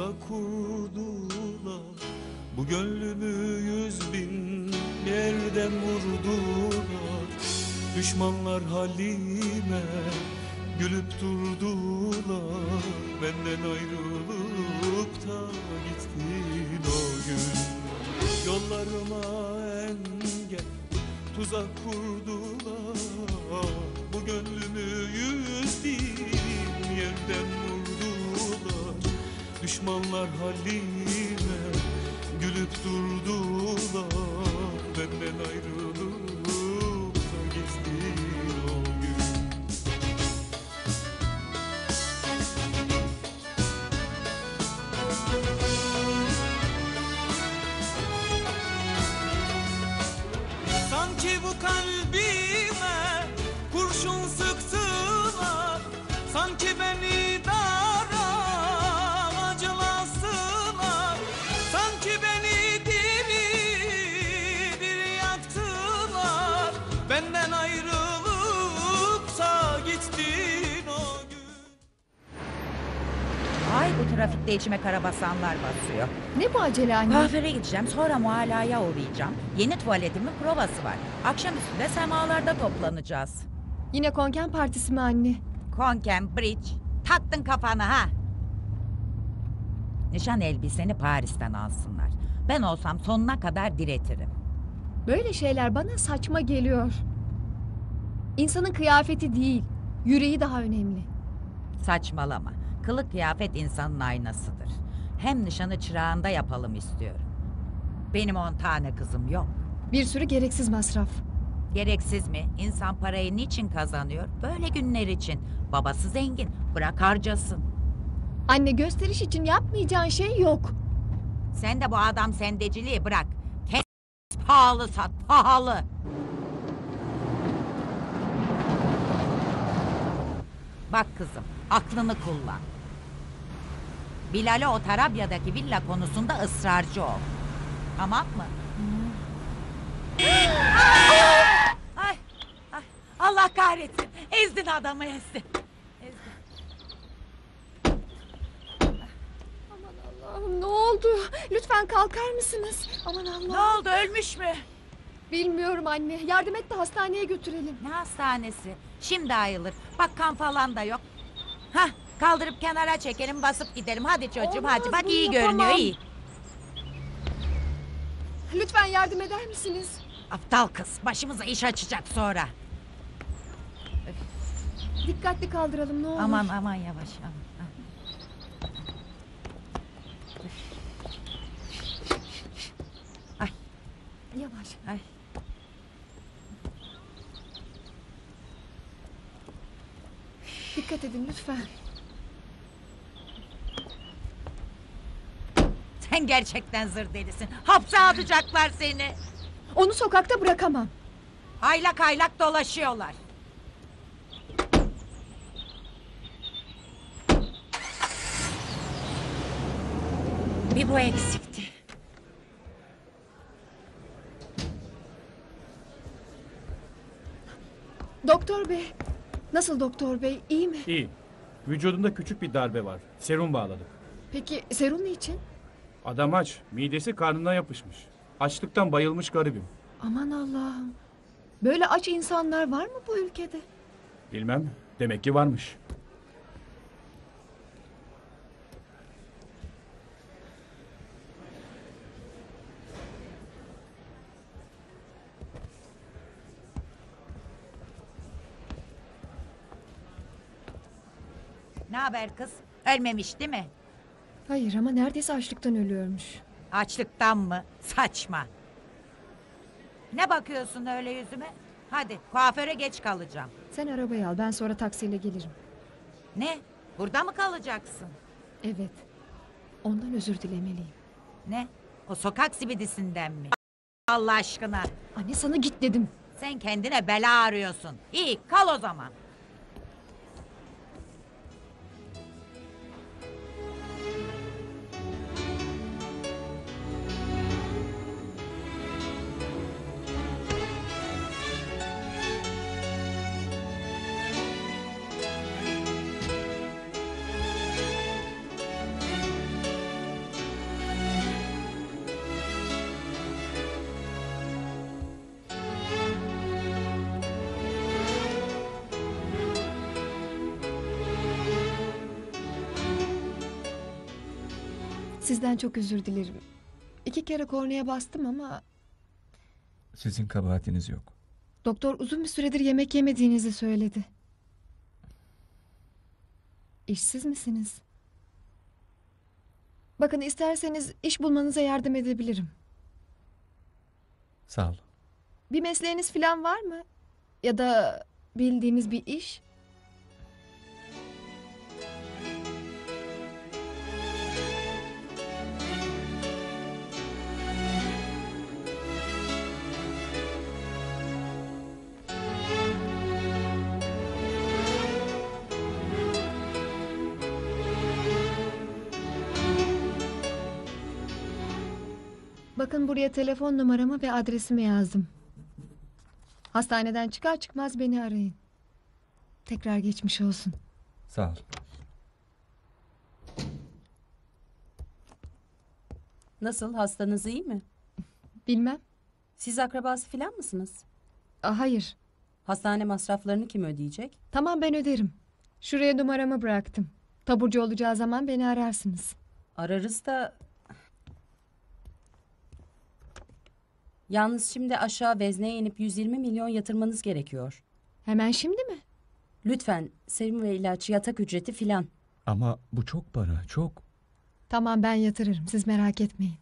Tuzak kurdular. Bu gönlümü yüz bin yerden vurdular. Düşmanlar halime gülüp durdular. Benden ayrılıp da gittin o gün. Yollarıma engel tuzak kurdular. Bu gönlümü yüz bin yerden vurdular Düşmanlar halime gülüp durdular. Benden ayrılıp trafikte içime karabasanlar basıyor. Ne bu acele anne? Kuaföre gideceğim sonra muhalaya uğrayacağım. Yeni tuvaletimin provası var. Akşamüstü de semalarda toplanacağız. Yine konken partisi mi anne? Konken, bridge. Taktın kafana ha. Nişan elbiseni Paris'ten alsınlar. Ben olsam sonuna kadar diretirim. Böyle şeyler bana saçma geliyor. İnsanın kıyafeti değil, yüreği daha önemli. Saçmalama. Kılık kıyafet insanın aynasıdır. Hem nişanı çırağında yapalım istiyorum. Benim on tane kızım yok. Bir sürü gereksiz masraf. Gereksiz mi? İnsan parayı niçin kazanıyor? Böyle günler için. Babası zengin. Bırak harcasın. Anne gösteriş için yapmayacağın şey yok. Sen de bu adam sendeciliği bırak. Kes pahalı sat pahalı. Bak kızım aklını kullan. Bilal'e o Tarabya'daki villa konusunda ısrarcı ol. Tamam mı? ay, ay, Allah kahretsin. Ezdin adamı ezdin. Ezdin. Allah'ım ne oldu? Lütfen kalkar mısınız? Aman Allah'ım. Ne oldu ölmüş mü? Bilmiyorum anne. Yardım et de hastaneye götürelim. Ne hastanesi? Şimdi ayılır. Bak kan falan da yok. Hah kaldırıp kenara çekelim basıp gidelim. Hadi çocuğum Olmaz, hadi. Bak bunu iyi yapamam. görünüyor iyi. Lütfen yardım eder misiniz? Aptal kız başımıza iş açacak sonra. Dikkatli kaldıralım ne olur. Aman aman yavaş. Aman. Ay, Yavaş. ay. Dikkat edin lütfen. Sen gerçekten zır delisin. Hapse atacaklar seni. Onu sokakta bırakamam. Aylak aylak dolaşıyorlar. Bir bu eksikti. Doktor bey. Nasıl doktor bey? İyi mi? İyi. Vücudunda küçük bir darbe var. Serum bağladık. Peki serum için? Adam aç. Midesi karnına yapışmış. Açlıktan bayılmış garibim. Aman Allah'ım. Böyle aç insanlar var mı bu ülkede? Bilmem. Demek ki varmış. Ne haber kız? Ölmemiş değil mi? Hayır ama neredeyse açlıktan ölüyormuş. Açlıktan mı? Saçma. Ne bakıyorsun öyle yüzüme? Hadi kuaföre geç kalacağım. Sen arabayı al ben sonra taksiyle gelirim. Ne? Burada mı kalacaksın? Evet. Ondan özür dilemeliyim. Ne? O sokak zibidisinden mi? Allah aşkına. Anne sana git dedim. Sen kendine bela arıyorsun. İyi kal o zaman. Sizden çok özür dilerim. İki kere kornaya bastım ama Sizin kabahatiniz yok. doktor uzun bir süredir yemek yemediğinizi söyledi. İşsiz misiniz? Bakın isterseniz iş bulmanıza yardım edebilirim. Sağ ol. Bir mesleğiniz falan var mı? Ya da bildiğiniz bir iş? Bakın buraya telefon numaramı ve adresimi yazdım. Hastaneden çıkar çıkmaz beni arayın. Tekrar geçmiş olsun. Sağ ol. Nasıl hastanız iyi mi? Bilmem. Siz akrabası falan mısınız? Aa, hayır. Hastane masraflarını kim ödeyecek? Tamam ben öderim. Şuraya numaramı bıraktım. Taburcu olacağı zaman beni ararsınız. Ararız da... Yalnız şimdi aşağı vezneye inip 120 milyon yatırmanız gerekiyor. Hemen şimdi mi? Lütfen serum ve ilaç, yatak ücreti filan. Ama bu çok para, çok. Tamam ben yatırırım. Siz merak etmeyin.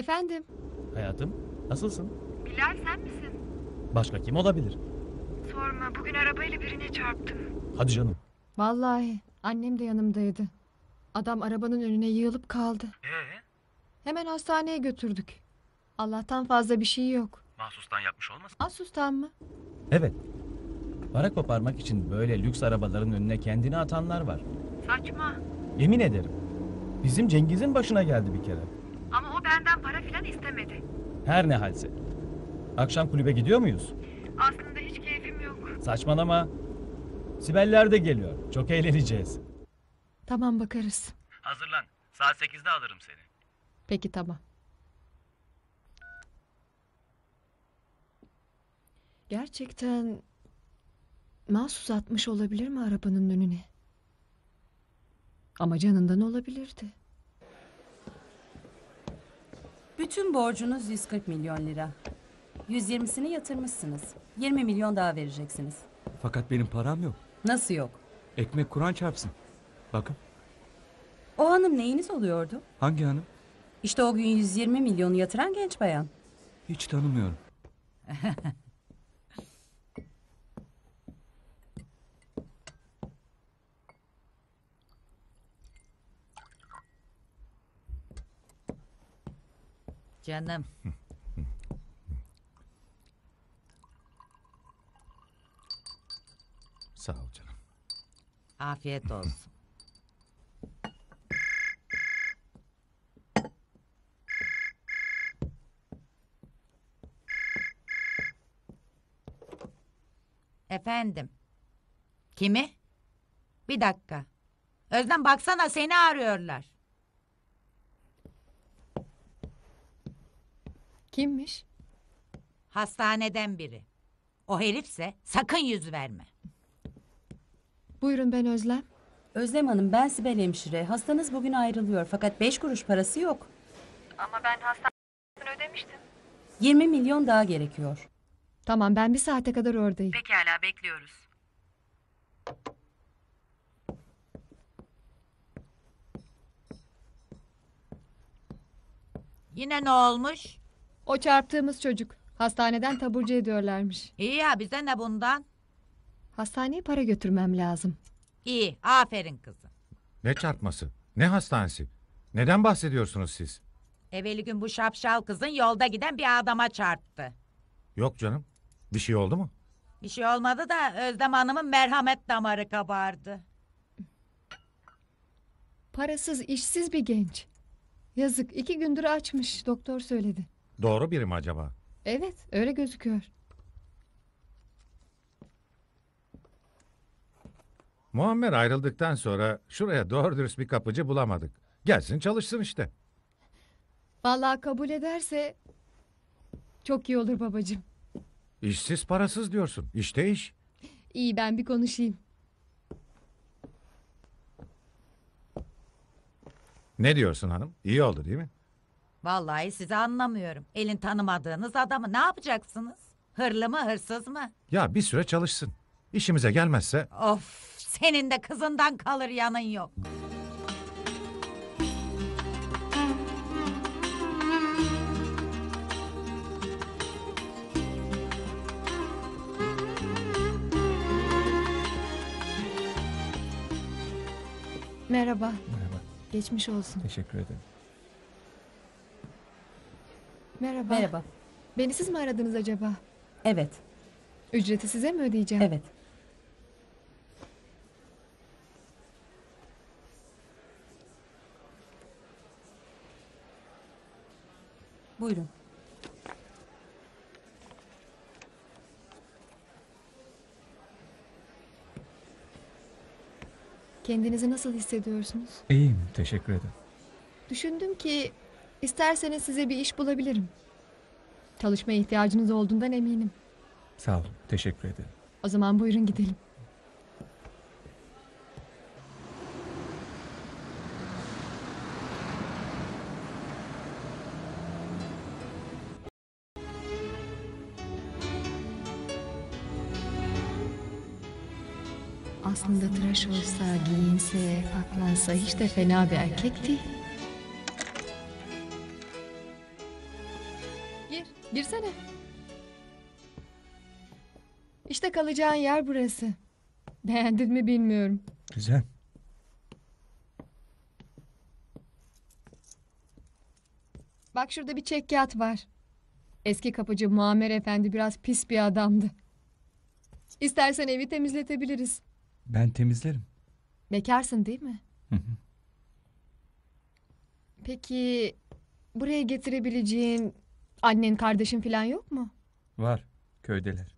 Efendim? Hayatım, nasılsın? Bilal sen misin? Başka kim olabilir? Sorma bugün arabayla birine çarptım. Hadi canım. Vallahi annem de yanımdaydı. Adam arabanın önüne yığılıp kaldı. Ee? Hemen hastaneye götürdük. Allah'tan fazla bir şey yok. Mahsustan yapmış olmasın? Asus'tan mı? Evet. Para koparmak için böyle lüks arabaların önüne kendini atanlar var. Saçma. Yemin ederim. Bizim Cengiz'in başına geldi bir kere. Benden para filan istemedi. Her ne halse. Akşam kulübe gidiyor muyuz? Aslında hiç keyfim yok. Saçmalama. Sibeller de geliyor. Çok eğleneceğiz. Tamam bakarız. Hazırlan. Saat 8'de alırım seni. Peki tamam. Gerçekten mahsus atmış olabilir mi arabanın önüne? Ama canından olabilirdi. Bütün borcunuz 140 milyon lira. 120'sini yatırmışsınız. 20 milyon daha vereceksiniz. Fakat benim param yok. Nasıl yok? Ekmek Kur'an çarpsın. Bakın. O hanım neyiniz oluyordu? Hangi hanım? İşte o gün 120 milyonu yatıran genç bayan. Hiç tanımıyorum. Canım. Sağ ol canım. Afiyet olsun. Efendim. Kimi? Bir dakika. Özlem baksana seni arıyorlar. Kimmiş? Hastaneden biri. O herifse sakın yüz verme. Buyurun ben Özlem. Özlem Hanım ben Sibel Hemşire. Hastanız bugün ayrılıyor fakat 5 kuruş parası yok. Ama ben hastaneden ödemiştim. 20 milyon daha gerekiyor. Tamam ben bir saate kadar oradayım. Pekala bekliyoruz. Yine ne olmuş? O çarptığımız çocuk. Hastaneden taburcu ediyorlarmış. İyi ya bize ne bundan? Hastaneye para götürmem lazım. İyi aferin kızım. Ne çarpması? Ne hastanesi? Neden bahsediyorsunuz siz? Evveli gün bu şapşal kızın yolda giden bir adama çarptı. Yok canım. Bir şey oldu mu? Bir şey olmadı da Özlem Hanım'ın merhamet damarı kabardı. Parasız, işsiz bir genç. Yazık, iki gündür açmış, doktor söyledi. Doğru biri mi acaba? Evet, öyle gözüküyor. Muammer ayrıldıktan sonra şuraya doğru dürüst bir kapıcı bulamadık. Gelsin çalışsın işte. Vallahi kabul ederse çok iyi olur babacığım. İşsiz parasız diyorsun. İşte iş. İyi ben bir konuşayım. Ne diyorsun hanım? İyi oldu değil mi? Vallahi sizi anlamıyorum. Elin tanımadığınız adamı ne yapacaksınız? Hırlı mı hırsız mı? Ya bir süre çalışsın. İşimize gelmezse Of senin de kızından kalır yanın yok. Merhaba, Merhaba. geçmiş olsun. Teşekkür ederim. Merhaba. Merhaba. Beni siz mi aradınız acaba? Evet, Ücreti size mi ödeyeceğim? evet. Buyurun. Kendinizi nasıl hissediyorsunuz? İyiyim, teşekkür ederim. Düşündüm ki isterseniz size bir iş bulabilirim. Çalışmaya ihtiyacınız olduğundan eminim. Sağ olun, teşekkür ederim. O zaman buyurun gidelim. Aslında tıraş olsa, giyinse, paklansa hiç de fena bir erkek değil. Girsene. İşte kalacağın yer burası. Beğendin mi bilmiyorum. Güzel. Bak şurada bir çek kağıt var. Eski kapıcı Muammer Efendi biraz pis bir adamdı. İstersen evi temizletebiliriz. Ben temizlerim. Bekarsın değil mi? Hı hı. Peki buraya getirebileceğin annen kardeşin falan yok mu? Var, köydeler.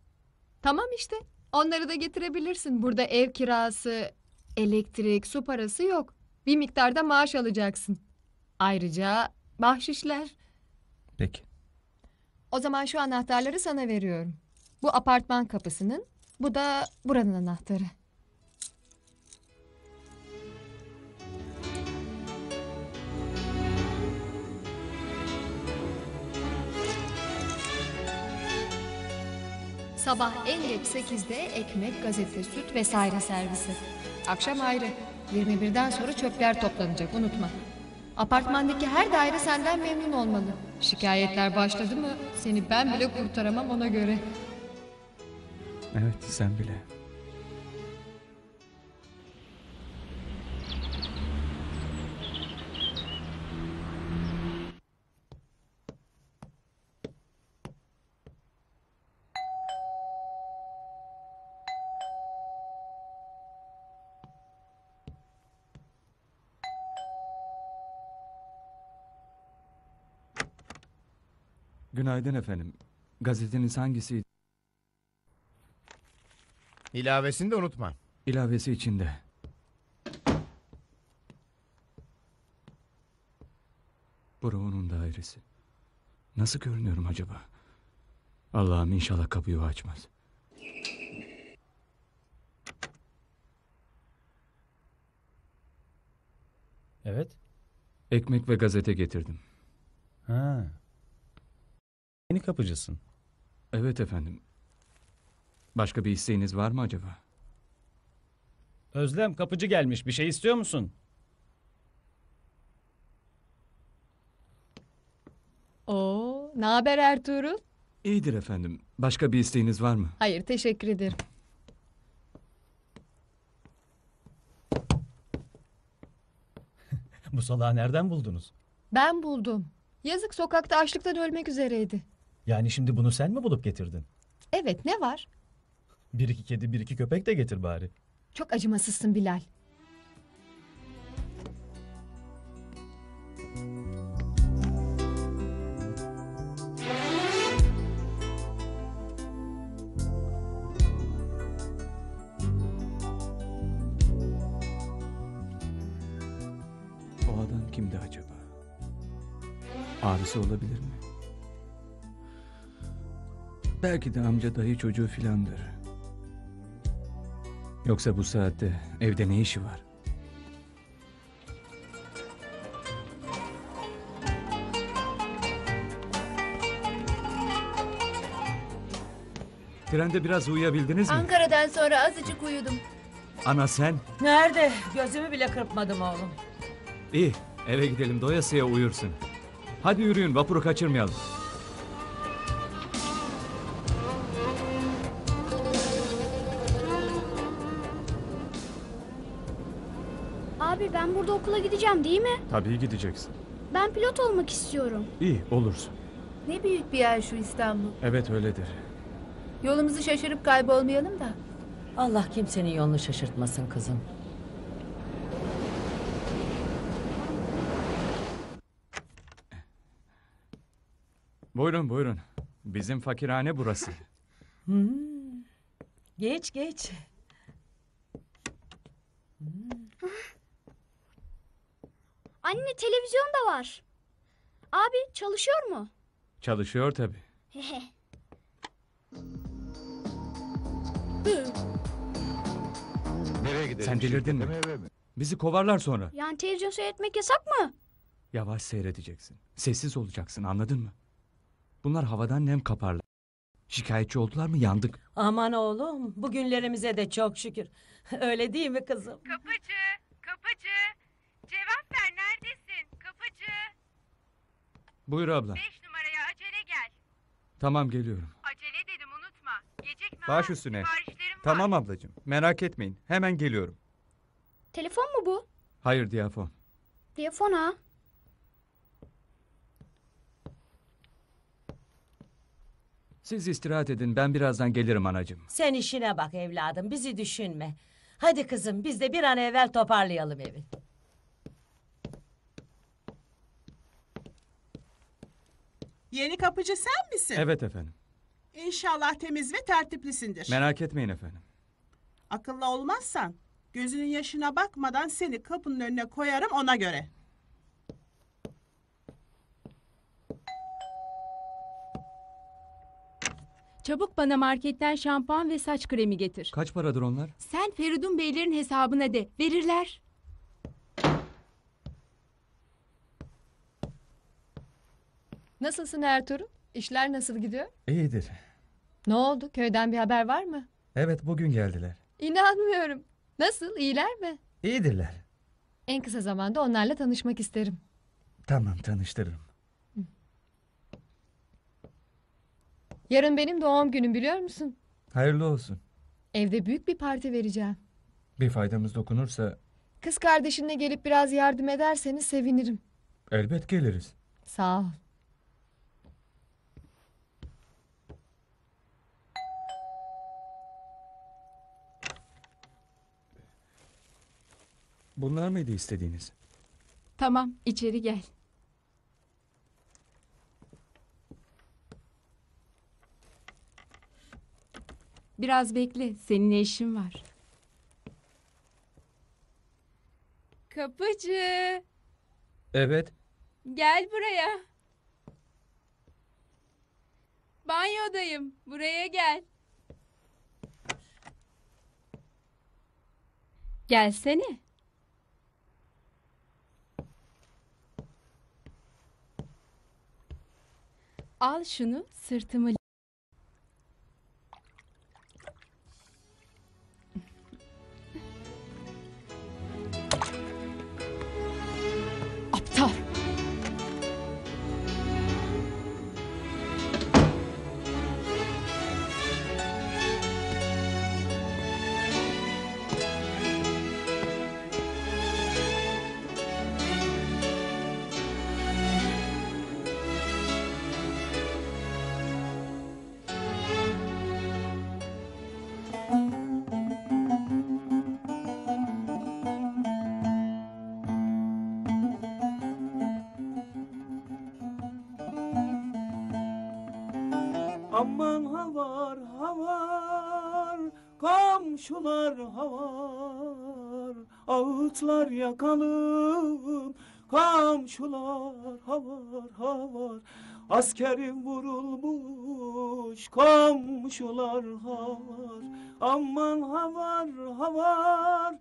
Tamam işte. Onları da getirebilirsin. Burada ev kirası, elektrik, su parası yok. Bir miktarda maaş alacaksın. Ayrıca bahşişler. Peki. O zaman şu anahtarları sana veriyorum. Bu apartman kapısının, bu da buranın anahtarı. Sabah en geç 8'de ekmek, gazete, süt vesaire servisi. Akşam ayrı. 21'den sonra çöpler toplanacak unutma. Apartmandaki her daire senden memnun olmalı. Şikayetler başladı mı seni ben bile kurtaramam ona göre. Evet, sen bile. Günaydın efendim. Gazeteniz hangisiydi? İlavesini de unutma. İlavesi içinde. Bura onun dairesi. Nasıl görünüyorum acaba? Allah'ım inşallah kapıyı açmaz. Evet. Ekmek ve gazete getirdim. Ha. Yeni kapıcısın. Evet efendim. Başka bir isteğiniz var mı acaba? Özlem kapıcı gelmiş. Bir şey istiyor musun? Oo, ne haber Ertuğrul? İyidir efendim. Başka bir isteğiniz var mı? Hayır, teşekkür ederim. Bu salağı nereden buldunuz? Ben buldum. Yazık sokakta açlıktan ölmek üzereydi. Yani şimdi bunu sen mi bulup getirdin? Evet ne var? Bir iki kedi bir iki köpek de getir bari. Çok acımasızsın Bilal. O adam kimdi acaba? Abisi olabilir mi? Belki de amca dayı çocuğu filandır. Yoksa bu saatte evde ne işi var? Trende biraz uyuyabildiniz mi? Ankara'dan sonra azıcık uyudum. Ana sen? Nerede? Gözümü bile kırpmadım oğlum. İyi, eve gidelim doyasıya uyursun. Hadi yürüyün, vapuru kaçırmayalım. Okula gideceğim değil mi? Tabii gideceksin. Ben pilot olmak istiyorum. İyi, olursun. Ne büyük bir yer şu İstanbul. Evet öyledir. Yolumuzu şaşırıp kaybolmayalım da. Allah kimsenin yolunu şaşırtmasın kızım. Buyurun buyurun. Bizim fakirhane burası. Geç geç. Anne televizyon da var. Abi çalışıyor mu? Çalışıyor tabii. Nereye gidelim? Sen delirdin mi? Şirkete eve mi? Bizi kovarlar sonra. yani televizyon seyretmek yasak mı? Yavaş seyredeceksin. Sessiz olacaksın anladın mı? Bunlar havadan nem kaparlar. Şikayetçi oldular mı yandık. Aman oğlum bugünlerimize de çok şükür. Öyle değil mi kızım? Kapıcı, kapıcı. Cevap ver neredesin? Kapıcı. Buyur abla. Beş numaraya acele gel. Tamam geliyorum. Acele dedim unutma. Gecikme Baş ha, üstüne. Siparişlerim var. Tamam ablacığım. Merak etmeyin. Hemen geliyorum. Telefon mu bu? Hayır diyafon. Telefon ha. Siz istirahat edin ben birazdan gelirim anacığım. Sen işine bak evladım bizi düşünme. Hadi kızım biz de bir an evvel toparlayalım evi. Yeni kapıcı sen misin? Evet efendim. İnşallah temiz ve tertiplisindir. Merak etmeyin efendim. Akıllı olmazsan gözünün yaşına bakmadan seni kapının önüne koyarım ona göre. Çabuk bana marketten şampuan ve saç kremi getir. Kaç paradır onlar? Sen Feridun Beylerin hesabına de. Verirler. Nasılsın Ertuğrul? İşler nasıl gidiyor? İyidir. Ne oldu? Köyden bir haber var mı? Evet bugün geldiler. İnanmıyorum. Nasıl? İyiler mi? İyidirler. En kısa zamanda onlarla tanışmak isterim. Tamam tanıştırırım. Yarın benim doğum günüm biliyor musun? Hayırlı olsun. Evde büyük bir parti vereceğim. Bir faydamız dokunursa Kız kardeşinle gelip biraz yardım ederseniz sevinirim. elbet geliriz. Sağ ol. Bunlar mıydı istediğiniz? Tamam, içeri gel. Biraz bekle, seninle işim var. Kapıcı, Evet. gel buraya. Banyodayım, buraya gel. Gelsene. Al şunu, sırtımı Aman havar havar komşular havar ağıtlar yakalım. Komşular havar havar Askerim vurulmuş Komşular havar. Aman havar havar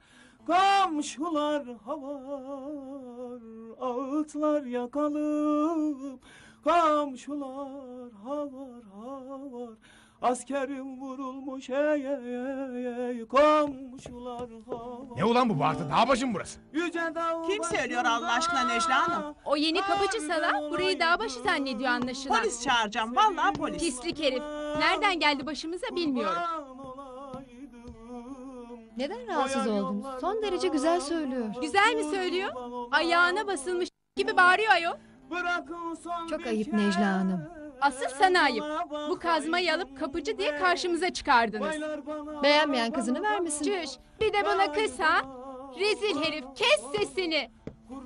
Komşular havar Ağıtlar yakalım Komşular havar havar Askerim vurulmuş ey ey ey ey Komşular havar Ne ulan bu bağırtı? Dağ başım burası. Yüce dağ Kim söylüyor Allah aşkına Necla Hanım? O yeni kapıcı salak burayı dağbaşı zannediyor anlaşılan. Polis çağıracağım. Vallahi polis. Pislik herif. Nereden geldi başımıza bilmiyorum. Neden rahatsız oldun? Son derece güzel söylüyor. Güzel mi söylüyor? Ayağına basılmış gibi bağırıyor ayol. Çok ayıp Necla Hanım. Asıl sana ayıp. Bu kazmayı alıp kapıcı diye karşımıza çıkardınız. Beğenmeyen kızını vermesin. Çüş. Bir de buna kız ha? Rezil herif kes sesini.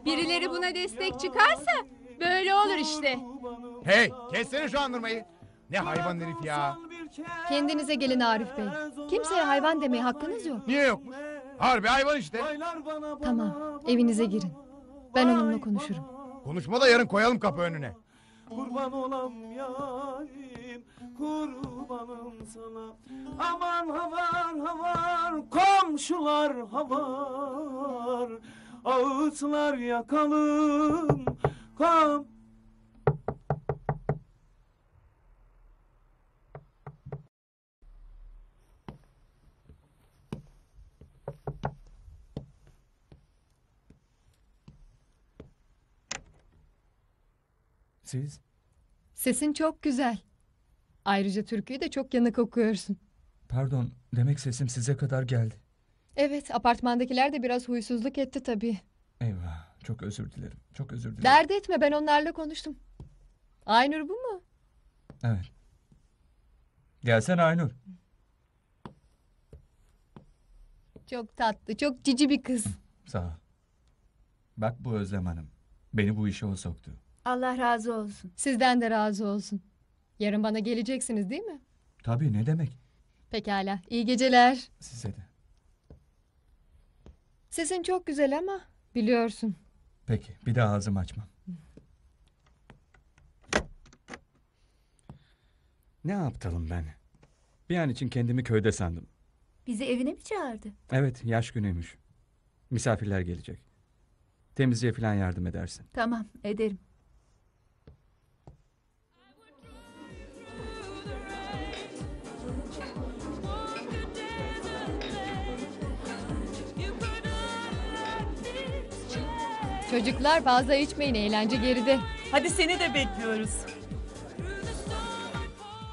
Birileri buna destek çıkarsa böyle olur işte. Hey kessene şu andırmayı. Ne hayvan herif ya. Kendinize gelin Arif Bey. Kimseye hayvan demeye hakkınız yok. Niye yok? Harbi hayvan işte. Tamam, evinize girin. Ben onunla konuşurum. Konuşma da yarın koyalım kapı önüne. Kurban olam yarim Kurbanım sana Aman havar havar Komşular havar Ağıtlar yakalım Kom Siz? Sesin çok güzel. Ayrıca türküyü de çok yanık okuyorsun. Pardon, demek sesim size kadar geldi. Evet, apartmandakiler de biraz huysuzluk etti tabii. Eyvah, çok özür dilerim. Çok özür dilerim. Dert etme, ben onlarla konuştum. Aynur bu mu? Evet. Gelsene Aynur. Çok tatlı, çok cici bir kız. Sağ ol. Bak bu Özlem Hanım. Beni bu işe o soktu. Allah razı olsun. Sizden de razı olsun. Yarın bana geleceksiniz değil mi? Tabii ne demek? Pekala, iyi geceler. Size de. Sesin çok güzel ama biliyorsun. Peki, bir daha ağzımı açmam. Ne aptalım ben. Bir an için kendimi köyde sandım. Bizi evine mi çağırdı? Evet, yaş günüymüş. Misafirler gelecek. Temizliğe falan yardım edersin. Tamam ederim. Çocuklar fazla içmeyin, eğlence geride. Hadi seni de bekliyoruz.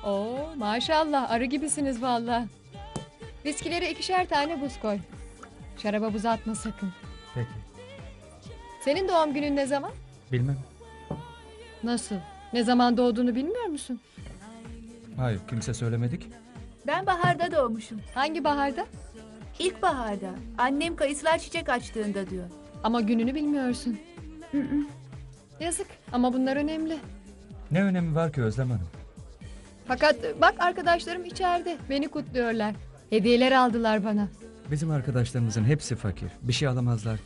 Oo maşallah arı gibisiniz valla. Viskilere ikişer tane buz koy. Şaraba buz atma sakın. Peki. Senin doğum günün ne zaman? Bilmem. Nasıl? Ne zaman doğduğunu bilmiyor musun? Hayır, kimse söylemedik. Ben baharda doğmuşum. Hangi baharda? İlkbaharda. Annem kayısılar çiçek açtığında diyor. Ama gününü bilmiyorsun. Yazık ama bunlar önemli. Ne önemi var ki Özlem Hanım? Fakat bak arkadaşlarım içeride. Beni kutluyorlar. Hediyeler aldılar bana. Bizim arkadaşlarımızın hepsi fakir. Bir şey alamazlar ki.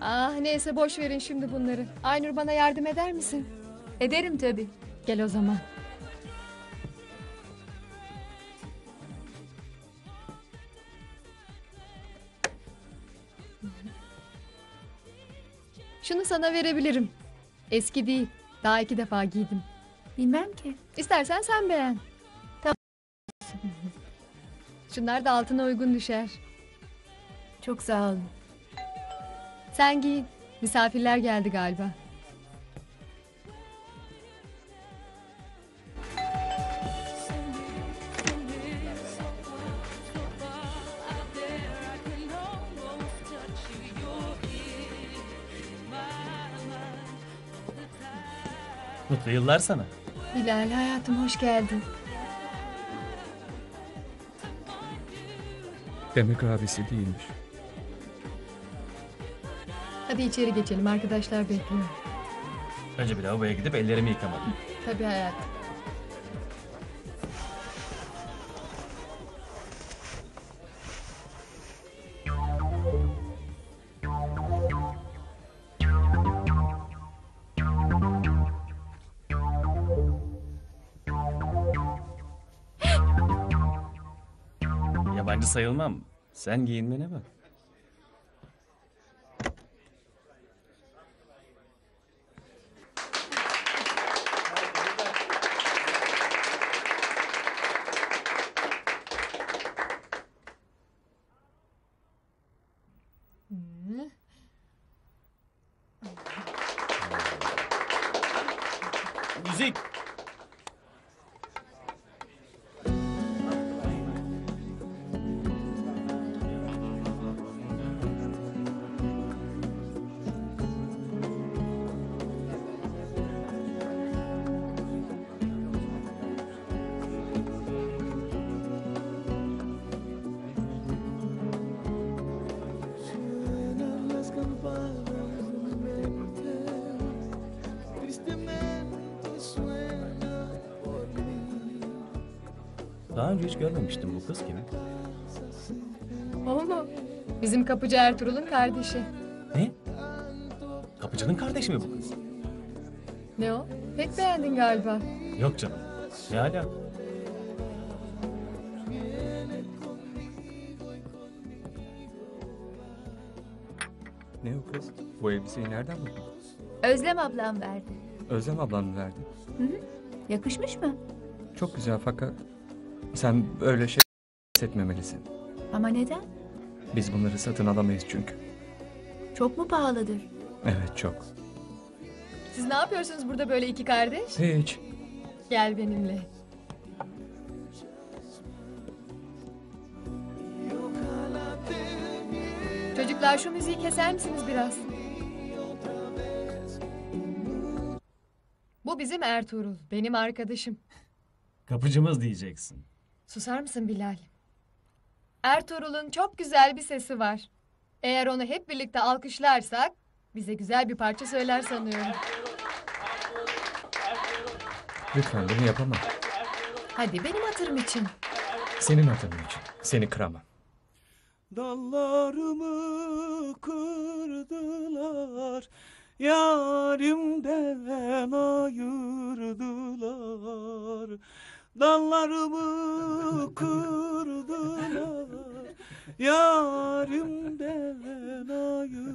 Ah neyse boş verin şimdi bunları. Aynur bana yardım eder misin? Ederim tabii. Gel o zaman. Şunu sana verebilirim. Eski değil. Daha iki defa giydim. Bilmem ki. İstersen sen beğen. Tamam. Şunlar da altına uygun düşer. Çok sağ olun. Sen giyin. Misafirler geldi galiba. Mutlu yıllar sana. Bilal hayatım hoş geldin. Demek abisi değilmiş. Hadi içeri geçelim arkadaşlar bekliyor. Önce bir lavaboya gidip ellerimi yıkamadım. Tabii hayatım. Sayılmam. Sen giyinmene bak. Kapıcı Ertuğrul'un kardeşi. Ne? Kapıcının kardeşi mi bu kız? Ne o? Pek beğendin galiba. Yok canım. Ne hala? Ne o kız? Bu elbiseyi nereden buldun? Özlem ablam verdi. Özlem ablam mı verdi? Hı hı. Yakışmış mı? Çok güzel fakat sen böyle şey etmemelisin. Ama neden? Biz bunları satın alamayız çünkü. Çok mu pahalıdır? Evet çok. Siz ne yapıyorsunuz burada böyle iki kardeş? Hiç. Gel benimle. Çocuklar şu müziği keser misiniz biraz? Bu bizim Ertuğrul, benim arkadaşım. Kapıcımız diyeceksin. Susar mısın Bilal? Ertuğrul'un çok güzel bir sesi var. Eğer onu hep birlikte alkışlarsak bize güzel bir parça söyler sanıyorum. Lütfen bunu yapamam. Hadi benim hatırım için. Senin hatırın için. Seni kıramam. Dallarımı kırdılar Yarimden ayırdılar Dallarımı kırdılar Yarimden ayırdılar.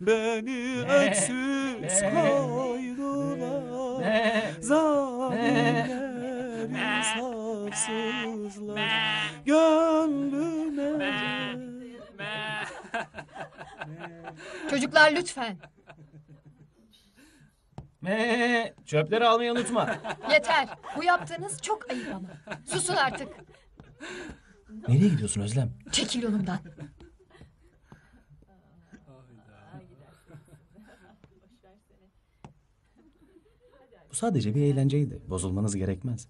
Beni öksüz koydular Zalimler insafsızlar Gönlüme Çocuklar lütfen. Me, çöpleri almayı unutma. Yeter. Bu yaptığınız çok ayıp ama. Susun artık. Nereye gidiyorsun Özlem? Çekil yolumdan. Bu sadece bir eğlenceydi. Bozulmanız gerekmez.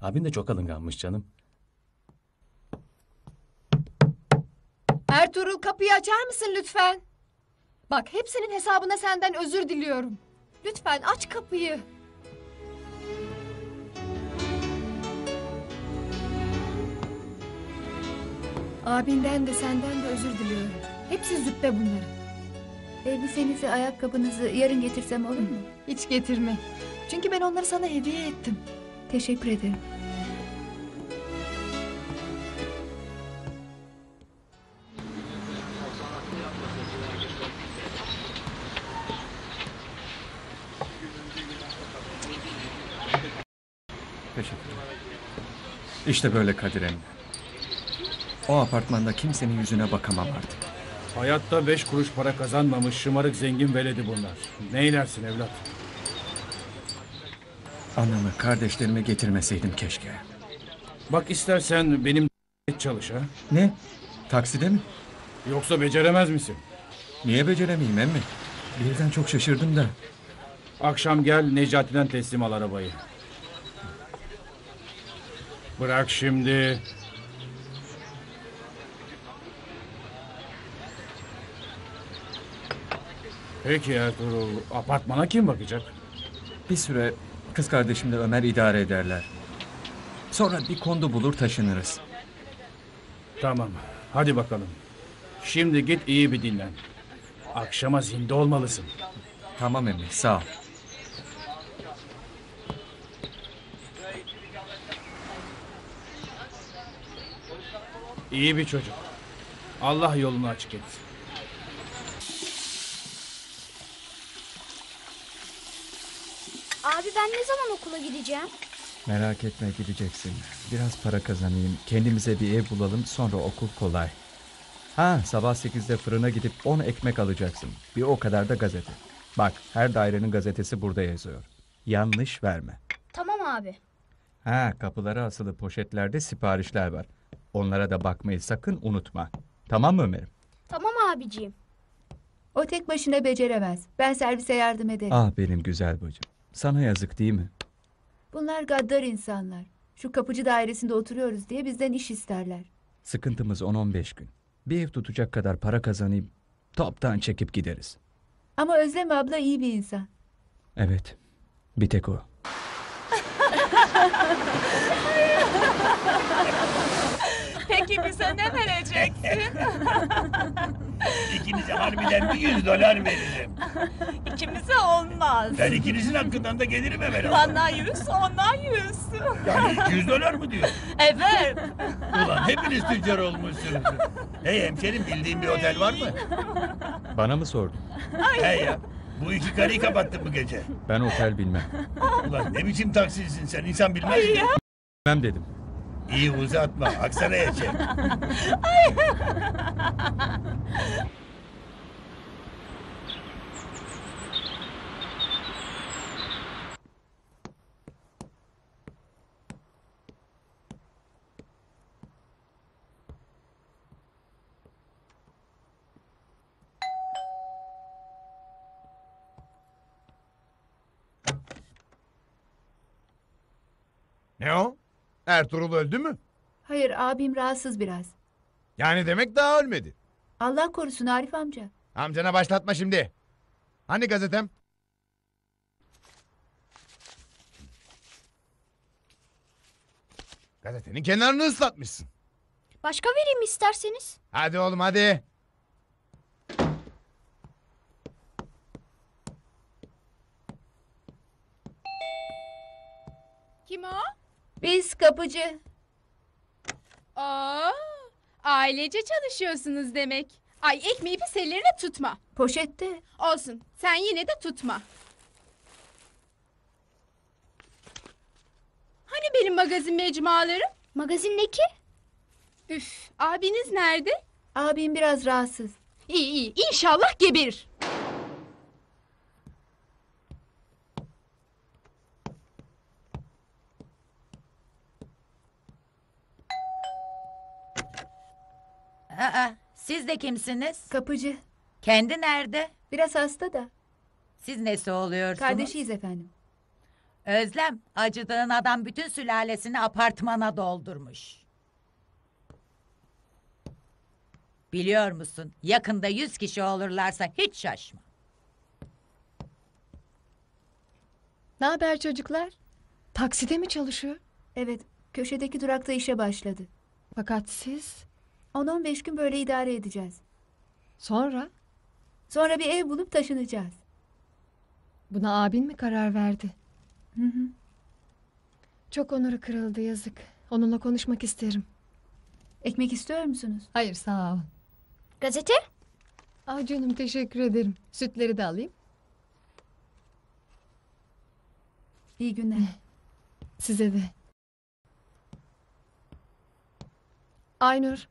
Abin de çok alınganmış canım. Ertuğrul kapıyı açar mısın lütfen? Bak hepsinin hesabına senden özür diliyorum. Lütfen aç kapıyı. Abinden de senden de özür diliyorum. Hepsi züppe bunların. Elbisenizi, ayakkabınızı yarın getirsem olur mu? Hiç getirme. Çünkü ben onları sana hediye ettim. Teşekkür ederim. İşte böyle Kadir emmi. O apartmanda kimsenin yüzüne bakamam artık. Hayatta beş kuruş para kazanmamış şımarık zengin veledi bunlar. Neylersin evlat? Anamı, kardeşlerimi getirmeseydim keşke. Bak istersen benim çalış ha. Ne? Takside mi? Yoksa beceremez misin? Niye beceremeyeyim emmi? Birden çok şaşırdım da. Akşam gel Necati'den teslim al arabayı. Bırak şimdi. Peki Ertuğrul, apartmana kim bakacak? Bir süre kız kardeşimle Ömer idare ederler. Sonra bir kondo bulur taşınırız. Tamam, hadi bakalım. Şimdi git iyi bir dinlen. Akşama zinde olmalısın. Tamam emmi sağ ol. İyi bir çocuk. Allah yolunu açık etsin. Abi ben ne zaman okula gideceğim? Merak etme gideceksin. Biraz para kazanayım. Kendimize bir ev bulalım sonra okul kolay. Ha sabah 8'de fırına gidip 10 ekmek alacaksın. Bir o kadar da gazete. Bak her dairenin gazetesi burada yazıyor. Yanlış verme. Tamam abi. Ha kapılara asılı poşetlerde siparişler var. Onlara da bakmayı sakın unutma. Tamam mı Ömer'im? Tamam abiciğim. O tek başına beceremez. Ben servise yardım ederim. Ah benim güzel bacım. Sana yazık değil mi? Bunlar gaddar insanlar. Şu kapıcı dairesinde oturuyoruz diye bizden iş isterler. Sıkıntımız 10-15 gün. Bir ev tutacak kadar para kazanayım. Toptan çekip gideriz. Ama Özlem abla iyi bir insan. Evet. Bir tek o. Peki bize ne vereceksin? İkinize harbiden bir yüz dolar veririm. İkimize olmaz. Ben ikinizin hakkından da gelirim evvel. Bana yüz, ona yüz. Yani 200 dolar mı diyor? Evet. Ulan hepiniz tüccar olmuşsunuz. Hey hemşerim bildiğin bir otel var mı? Bana mı sordun? Hey ya. Bu iki karıyı kapattın bu gece. Ben otel bilmem. Ulan ne biçim taksicisin sen insan bilmez mi? Bilmem dedim. İyi uzatma Aksaray'a çek. Ne o? Ertuğrul öldü mü? Hayır abim rahatsız biraz. Yani demek daha ölmedi. Allah korusun Arif amca. Amcana başlatma şimdi. Hani gazetem? Gazetenin kenarını ıslatmışsın. Başka vereyim isterseniz. Hadi oğlum hadi. Kim o? Biz kapıcı. Aa, ailece çalışıyorsunuz demek. Ay ekmeği pis ellerine tutma. Poşette. Olsun sen yine de tutma. Hani benim magazin mecmualarım? Magazin ne ki? Üf abiniz nerede? Abim biraz rahatsız. İyi iyi inşallah geberir. Aa, siz de kimsiniz? Kapıcı. Kendi nerede? Biraz hasta da. Siz nesi oluyorsunuz? Kardeşiyiz efendim. Özlem, acıdığın adam bütün sülalesini apartmana doldurmuş. Biliyor musun? Yakında yüz kişi olurlarsa hiç şaşma. Ne haber çocuklar? Takside mi çalışıyor? Evet köşedeki durakta işe başladı. Fakat siz 10-15 gün böyle idare edeceğiz. sonra Sonra bir ev bulup taşınacağız. buna abin mi karar verdi? Hı hı. Çok onuru kırıldı yazık. Onunla konuşmak isterim. Ekmek istiyor musunuz? Hayır sağ ol. Gazete? Ah canım teşekkür ederim. Sütleri de alayım. İyi günler. Size de. Aynur.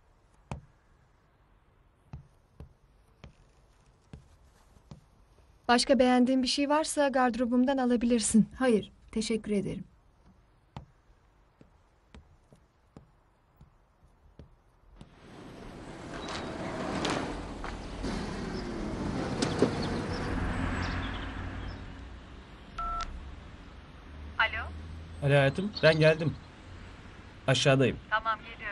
Başka beğendiğin bir şey varsa gardırobumdan alabilirsin. Hayır teşekkür ederim. Alo, Alo hayatım ben geldim. Aşağıdayım. tamam geliyorum.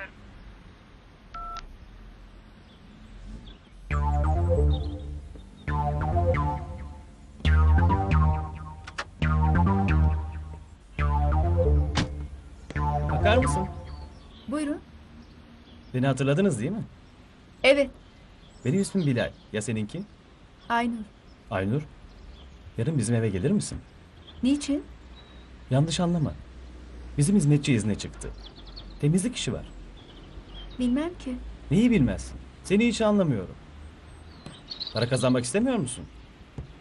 Bakar mısın? Buyurun. Beni hatırladınız değil mi? Evet Benim ismim Bilal. Ya seninki? Aynur. Aynur. Yarın bizim eve gelir misin? Niçin? Yanlış anlama. Bizim hizmetçi izne çıktı. Temizlik işi var. Bilmem ki. Neyi bilmezsin? Seni hiç anlamıyorum. Para kazanmak istemiyor musun?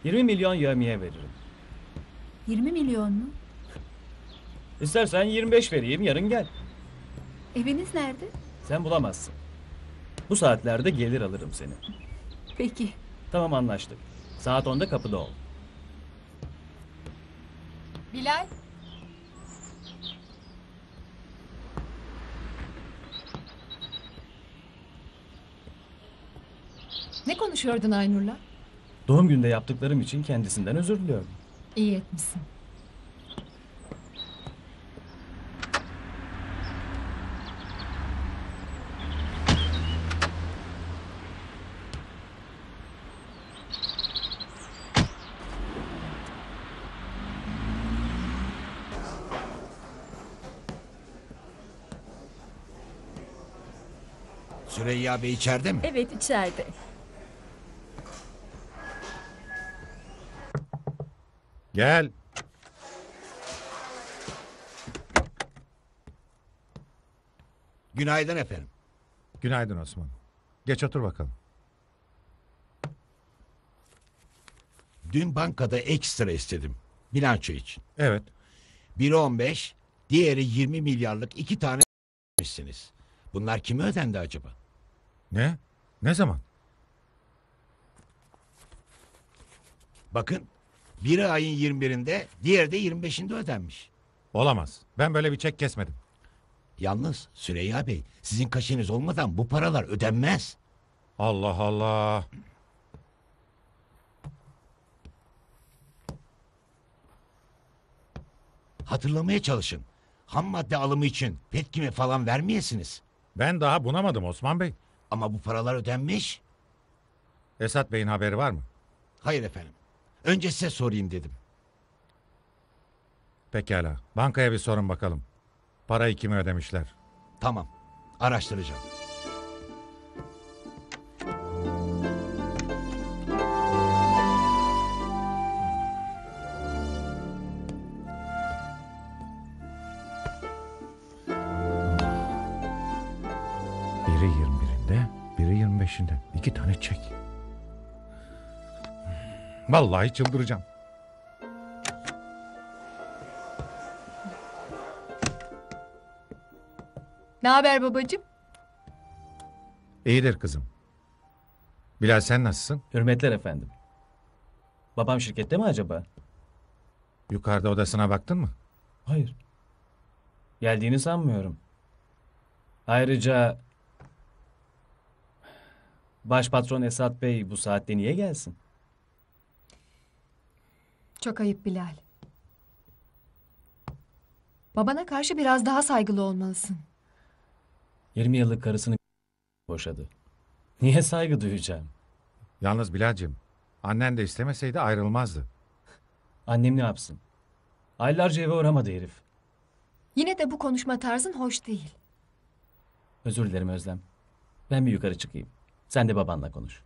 20 milyon yövmiye veririm. 20 milyon mu? İstersen 25 vereyim yarın gel. Eviniz nerede? Sen bulamazsın. Bu saatlerde gelir alırım seni. Peki. Tamam anlaştık. Saat 10'da kapıda ol. Bilal. Ne konuşuyordun Aynur'la? Doğum günde yaptıklarım için kendisinden özür diliyorum. İyi etmişsin. Süreyya Bey içeride mi? Evet içeride. Gel. Günaydın efendim. Günaydın Osman. Geç otur bakalım. Dün bankada ekstra istedim. Bilanço için. Evet. Biri 15, diğeri 20 milyarlık iki tane misiniz. Bunlar kime ödendi acaba? Ne? Ne zaman? Bakın biri ayın 21'inde, diğeri de 25'inde ödenmiş. Olamaz. Ben böyle bir çek kesmedim. Yalnız Süreyya Bey, sizin kaşeniz olmadan bu paralar ödenmez. Allah Allah. Hatırlamaya çalışın. Ham madde alımı için petkime falan vermeyesiniz. Ben daha bunamadım Osman Bey. Ama bu paralar ödenmiş. Esat Bey'in haberi var mı? Hayır efendim. Önce size sorayım dedim. Pekala. Bankaya bir sorun bakalım. Parayı kime ödemişler? Tamam. Araştıracağım. 21'inde, biri 25'inde. İki tane çek. Vallahi çıldıracağım. Ne haber babacığım? İyidir kızım. Bilal sen nasılsın? Hürmetler efendim. Babam şirkette mi acaba? Yukarıda odasına baktın mı? Hayır. Geldiğini sanmıyorum. Ayrıca Başpatron Esat Bey bu saatte niye gelsin? Çok ayıp Bilal. Babana karşı biraz daha saygılı olmalısın. 20 yıllık karısını boşadı. Niye saygı duyacağım? Yalnız Bilal'cim, annen de istemeseydi ayrılmazdı. Annem ne yapsın? Aylarca eve uğramadı herif. Yine de bu konuşma tarzın hoş değil. Özür dilerim Özlem. Ben bir yukarı çıkayım. Sen de babanla konuş.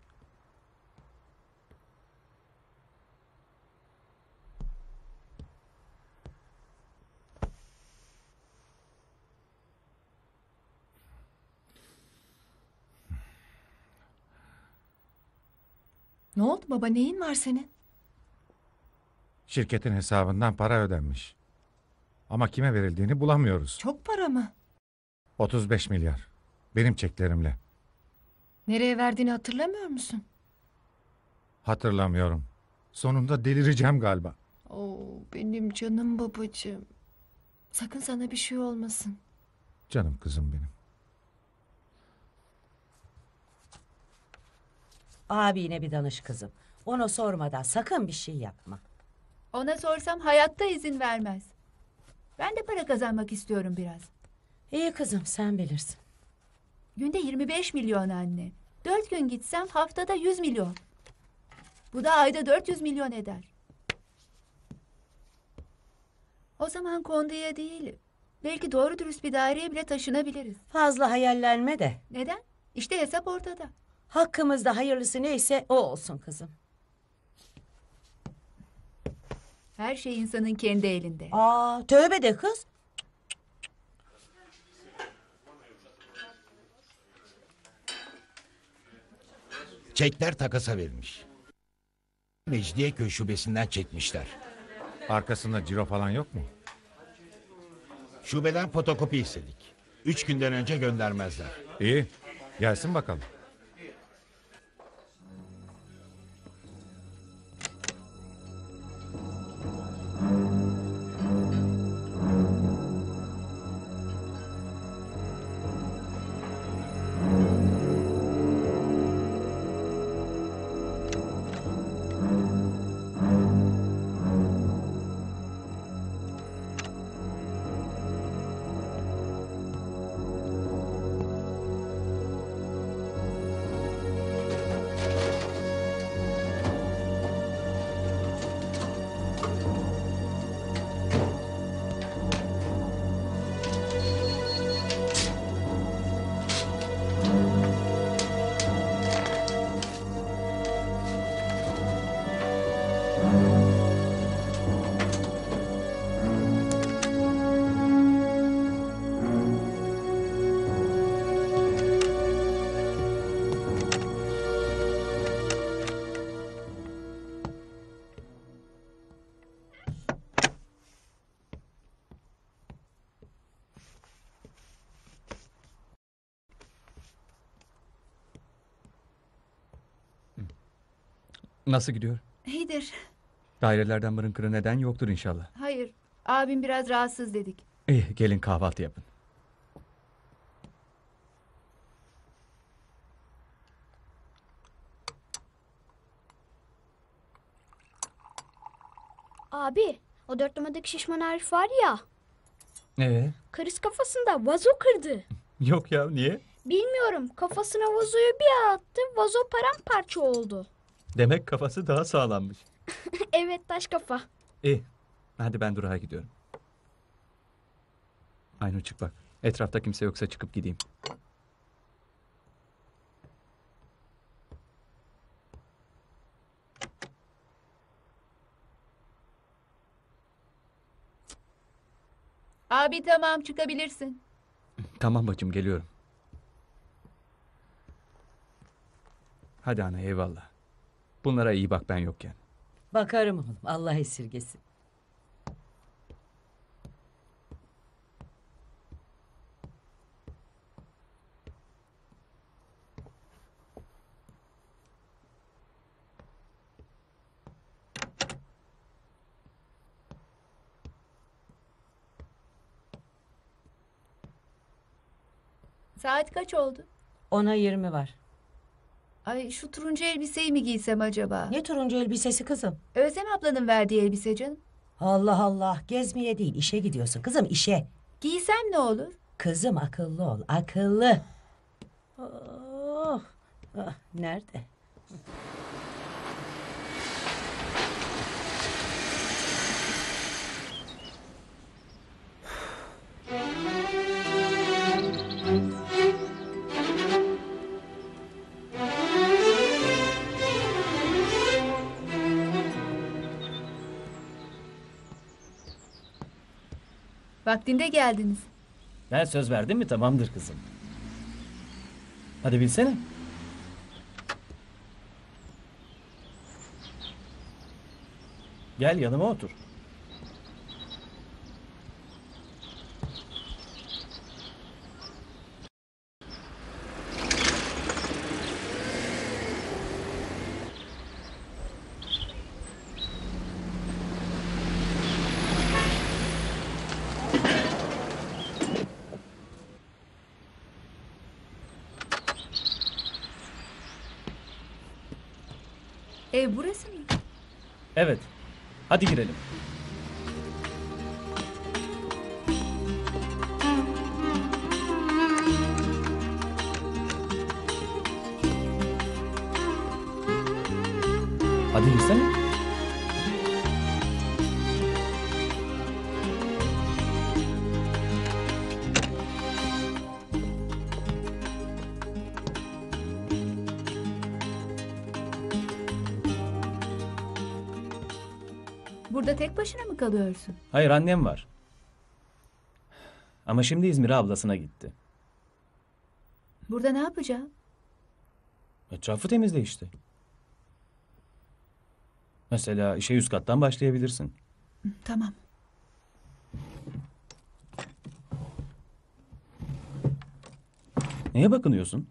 Ne oldu baba neyin var senin? Şirketin hesabından para ödenmiş. Ama kime verildiğini bulamıyoruz. Çok para mı? 35 milyar. Benim çeklerimle. Nereye verdiğini hatırlamıyor musun? Hatırlamıyorum. Sonunda delireceğim galiba. Oo, benim canım babacığım. Sakın sana bir şey olmasın. Canım kızım benim. Abine bir danış kızım. Ona sormadan sakın bir şey yapma. Ona sorsam hayatta izin vermez. Ben de para kazanmak istiyorum biraz. İyi kızım sen bilirsin. Günde 25 milyon anne. Dört gün gitsem haftada 100 milyon. Bu da ayda 400 milyon eder. O zaman konduya değil, belki doğru dürüst bir daireye bile taşınabiliriz. Fazla hayallenme de. Neden? İşte hesap ortada. Hakkımızda hayırlısı neyse o olsun kızım. Her şey insanın kendi elinde. Aa tövbe de kız. Çekler takasa verilmiş. Mecidiyeköy şubesinden çekmişler. Arkasında ciro falan yok mu? Şubeden fotokopi istedik. Üç günden önce göndermezler. İyi. Gelsin bakalım. Nasıl gidiyor? İyidir. Dairelerden mırın kırı neden yoktur inşallah. Hayır. Abim biraz rahatsız dedik. İyi gelin kahvaltı yapın. Abi o dört numaradaki şişman herif var ya. Ee? Kriz kafasında vazo kırdı. Yok ya niye? Bilmiyorum kafasına vazoyu bir attı vazo paramparça oldu. Demek kafası daha sağlammış. evet taş kafa. İyi. Hadi ben durağa gidiyorum. Aynur çık bak. Etrafta kimse yoksa çıkıp gideyim. Abi tamam çıkabilirsin. Tamam bacım geliyorum. Hadi ana eyvallah. Bunlara iyi bak ben yokken. Bakarım oğlum. Allah esirgesin. Saat kaç oldu? Ona yirmi var. Ay şu turuncu elbiseyi mi giysem acaba? Ne turuncu elbisesi kızım? Özlem ablanın verdiği elbise canım. Allah Allah. Gezmeye değil işe gidiyorsun kızım işe. Giysem ne olur? Kızım akıllı ol. Akıllı. Oh. Ah, nerede? Vaktinde geldiniz. Ben söz verdim mi tamamdır kızım. Hadi bilsene. Gel yanıma otur. Girelim. Mı kalıyorsun? Hayır annem var. Ama şimdi İzmir'e ablasına gitti. Burada ne yapacağım? Etrafı temizle işte. Mesela işe üst kattan başlayabilirsin. Tamam. Neye bakınıyorsun?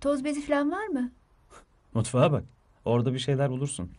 Toz bezi falan var mı? Mutfağa bak. Orada bir şeyler bulursun.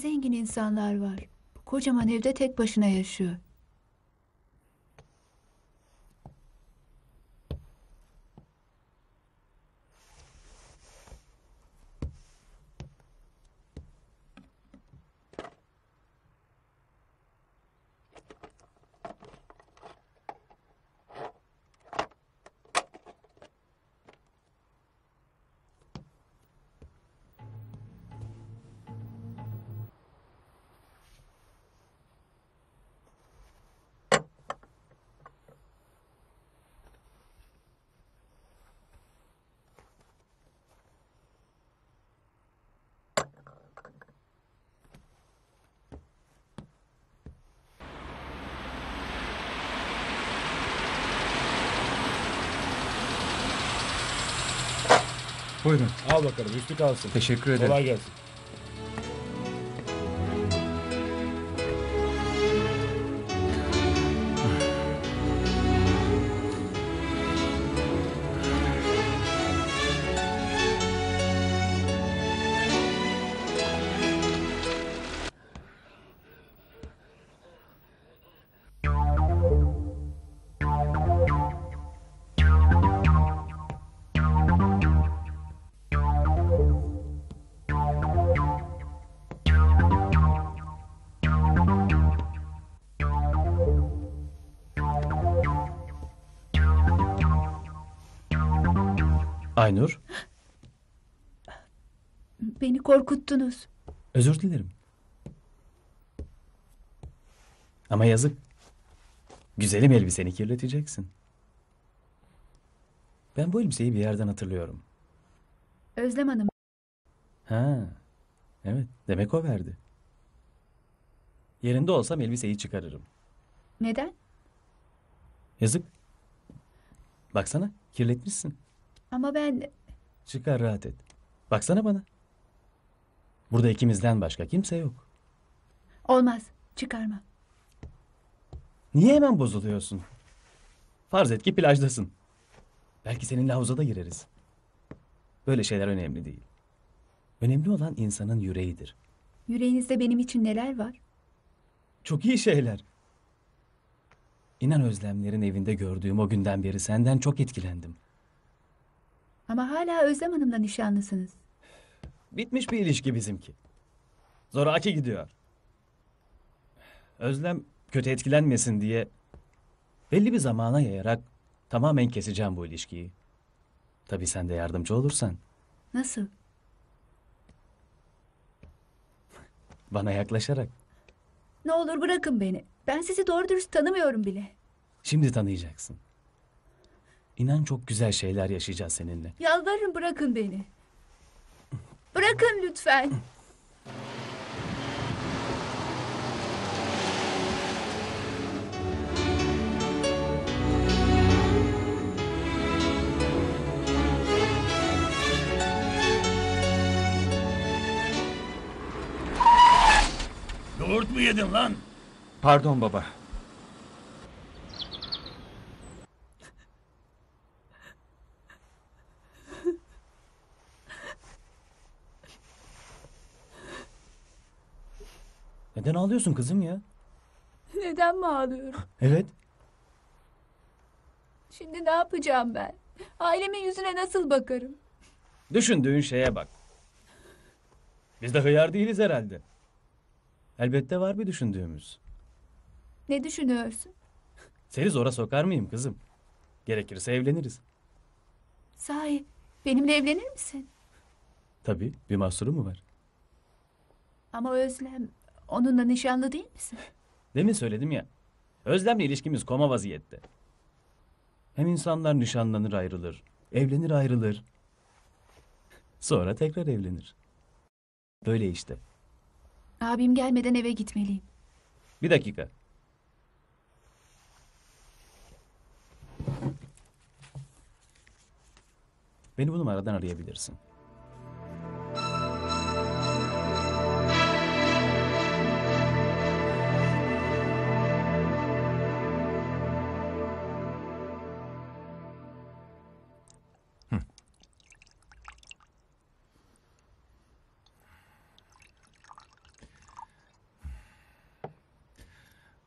Zengin insanlar var. Bu kocaman evde tek başına yaşıyor. Buyurun. Al bakalım üstü kalsın. Teşekkür ederim. Kolay gelsin. Korkuttunuz. özür dilerim. Ama yazık. Güzelim elbiseni kirleteceksin. Ben bu elbiseyi bir yerden hatırlıyorum. Özlem Hanım. Ha, evet. Demek o verdi. Yerinde olsam elbiseyi çıkarırım. Neden? Yazık. Baksana, kirletmişsin. Ama ben Çıkar rahat et. Baksana bana. Burada ikimizden başka kimse yok. olmaz. Çıkarma. Niye hemen bozuluyorsun? Farz et ki plajdasın. Belki seninle havuza da gireriz. Böyle şeyler önemli değil. Önemli olan insanın yüreğidir. Yüreğinizde benim için neler var? Çok iyi şeyler. İnan Özlemlerin evinde gördüğüm o günden beri senden çok etkilendim. Ama hala Özlem Hanım'la nişanlısınız. Bitmiş bir ilişki bizimki. Zoraki gidiyor. Özlem kötü etkilenmesin diye belli bir zamana yayarak tamamen keseceğim bu ilişkiyi. Tabii sen de yardımcı olursan. Nasıl? Bana yaklaşarak. Ne olur bırakın beni. Ben sizi doğru dürüst tanımıyorum bile. Şimdi tanıyacaksın. İnan çok güzel şeyler yaşayacağız seninle. Yalvarırım bırakın beni. Bırakın lütfen. Yoğurt mu yedin lan? Pardon baba. Neden ağlıyorsun kızım ya? Neden mi ağlıyorum? Evet. Şimdi ne yapacağım ben? Ailemin yüzüne nasıl bakarım? Düşündüğün şeye bak. Biz de hıyar değiliz herhalde. Elbette var bir düşündüğümüz. Ne düşünüyorsun? Seni zora sokar mıyım kızım? Gerekirse evleniriz. Sahi benimle evlenir misin? Tabii bir mahsuru mu var? Ama Özlem onunla nişanlı değil misin? Demin söyledim ya. Özlem'le ilişkimiz koma vaziyette. Hem insanlar nişanlanır ayrılır. Evlenir ayrılır. Sonra tekrar evlenir. Böyle işte. Abim gelmeden eve gitmeliyim. Bir dakika. Beni bu numaradan arayabilirsin.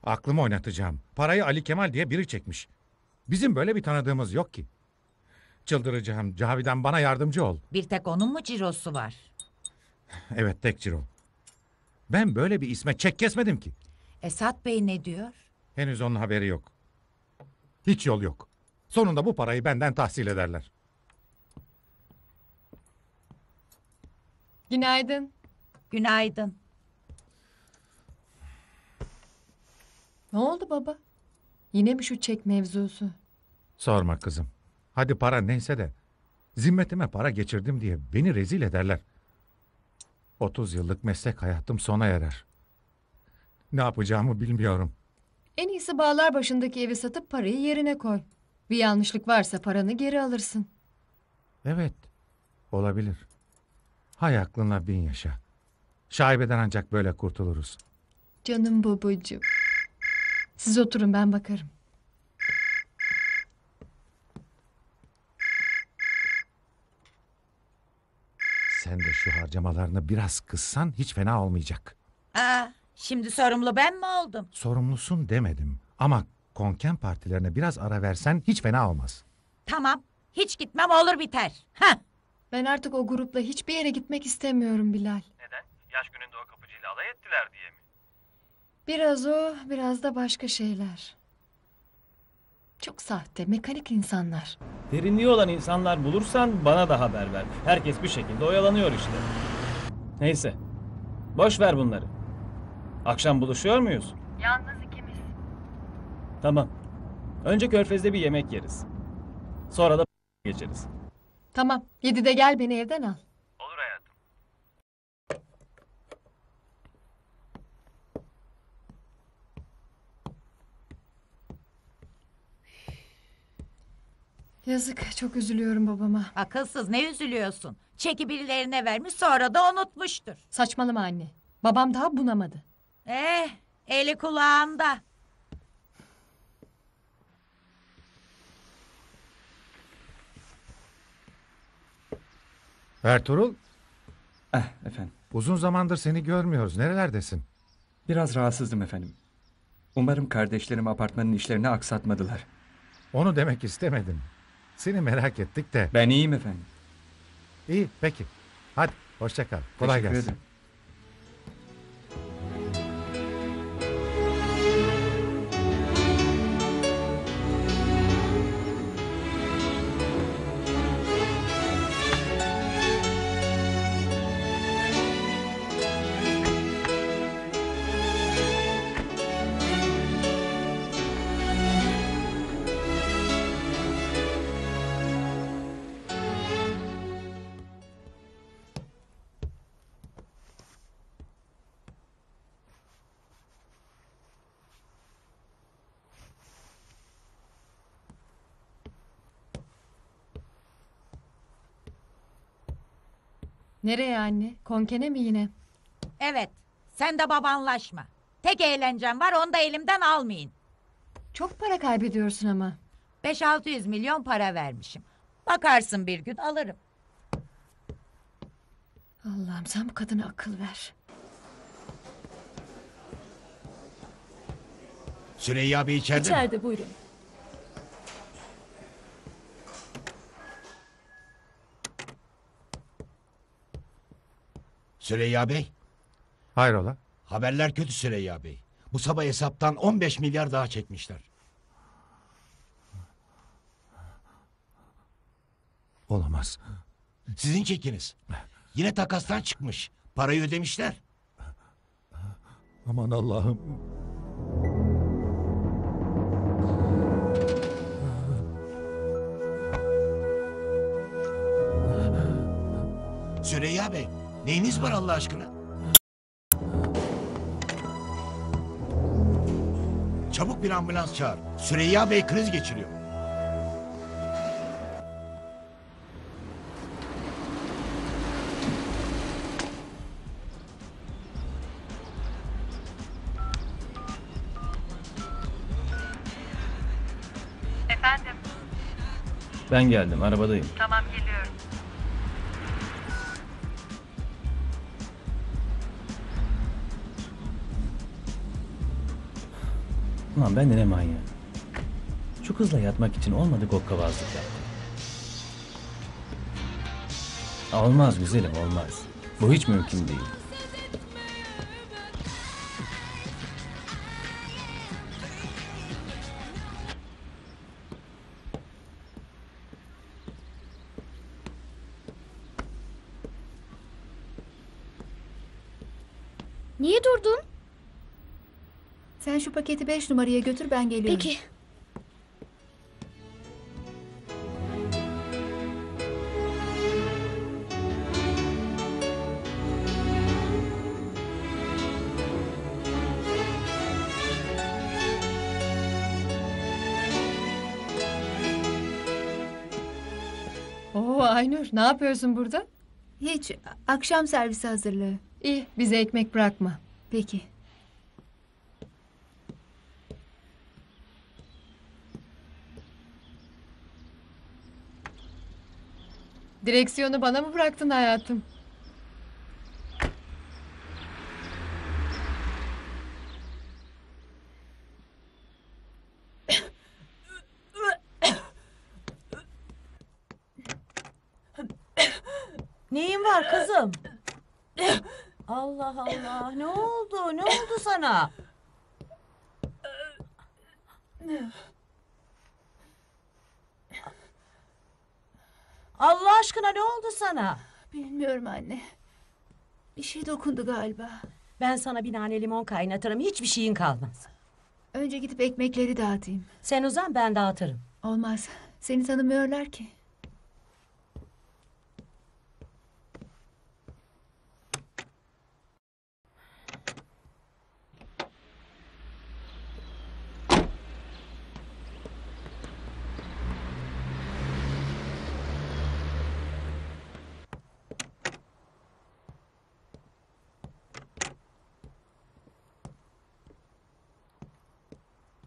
Aklımı oynatacağım. Parayı Ali Kemal diye biri çekmiş. Bizim böyle bir tanıdığımız yok ki. Çıldıracağım. Cavidan bana yardımcı ol. Bir tek onun mu cirosu var? Evet tek ciro. Ben böyle bir isme çek kesmedim ki. Esat Bey ne diyor? Henüz onun haberi yok. Hiç yol yok. Sonunda bu parayı benden tahsil ederler. Günaydın. Günaydın. Ne oldu baba? Yine mi şu çek mevzusu? Sorma kızım. Hadi para neyse de zimmetime para geçirdim diye beni rezil ederler. 30 yıllık meslek hayatım sona erer. Ne yapacağımı bilmiyorum. En iyisi bağlar başındaki evi satıp parayı yerine koy. Bir yanlışlık varsa paranı geri alırsın. Evet, olabilir. Hay aklına bin yaşa. Şaibeden ancak böyle kurtuluruz. Canım babacığım. Siz oturun ben bakarım. Sen de şu harcamalarını biraz kıssan hiç fena olmayacak. Aa, şimdi sorumlu ben mi oldum? Sorumlusun demedim ama konken partilerine biraz ara versen hiç fena olmaz. Tamam. Hiç gitmem olur biter. Heh. Ben artık o grupla hiçbir yere gitmek istemiyorum Bilal. Neden? Yaş gününde o kapıcıyla alay ettiler diye mi? Biraz o, biraz da başka şeyler. Çok sahte, mekanik insanlar. Derinliği olan insanlar bulursan bana da haber ver. Herkes bir şekilde oyalanıyor işte. Neyse. Boş ver bunları. Akşam buluşuyor muyuz? Yalnız ikimiz. Tamam. Önce körfezde bir yemek yeriz. Sonra da geçeriz. Tamam, yedide gel beni evden al. Olur hayatım. Yazık, çok üzülüyorum babama. Akılsız ne üzülüyorsun? Çeki birilerine vermiş sonra da unutmuştur. Saçmalama anne. Babam daha bunamadı. Eh, eli kulağında. Ertuğrul, Eh efendim. uzun zamandır seni görmüyoruz. Nerelerdesin? Biraz rahatsızdım efendim. Umarım kardeşlerim apartmanın işlerini aksatmadılar. Onu demek istemedim. Seni merak ettik de. Ben iyiyim efendim. İyi, peki. Hadi, hoşça kal. Kolay Teşekkür gelsin. ederim. Nereye anne? Konkene mi yine? Evet. Sen de babanlaşma. Tek eğlencem var onu da elimden almayın. Çok para kaybediyorsun ama. 5-600 milyon para vermişim. Bakarsın bir gün alırım. Allah'ım sen bu kadına akıl ver. Süreyya Bey içeride mi? İçeride buyurun. Süreyya Bey. Hayrola? Haberler kötü Süreyya Bey. Bu sabah hesaptan 15 milyar daha çekmişler. Olamaz. Sizin çekiniz. Yine takastan çıkmış. Parayı ödemişler. Aman Allah'ım. Süreyya Bey, neyiniz var Allah aşkına? Çabuk bir ambulans çağır. Süreyya Bey kriz geçiriyor. Efendim, Ben geldim arabadayım. tamam geliyorum. Ulan ben de ne manyak. Şu kızla yatmak için olmadı gokkabazlık yaptım. Olmaz güzelim olmaz. Bu hiç mümkün değil. Paketi 5 numaraya götür ben geliyorum. Peki. Oo Aynur ne yapıyorsun burada? Hiç akşam servisi hazırlığı. İyi bize ekmek bırakma. Peki. Direksiyonu bana mı bıraktın hayatım? Neyin var kızım? Allah Allah. Ne oldu? Ne oldu sana? Allah aşkına ne oldu sana? Bilmiyorum anne. Bir şey dokundu galiba. Ben sana bir nane limon kaynatırım. Hiçbir şeyin kalmaz. Önce gidip ekmekleri dağıtayım. Sen uzan ben dağıtırım. Olmaz. Seni tanımıyorlar ki.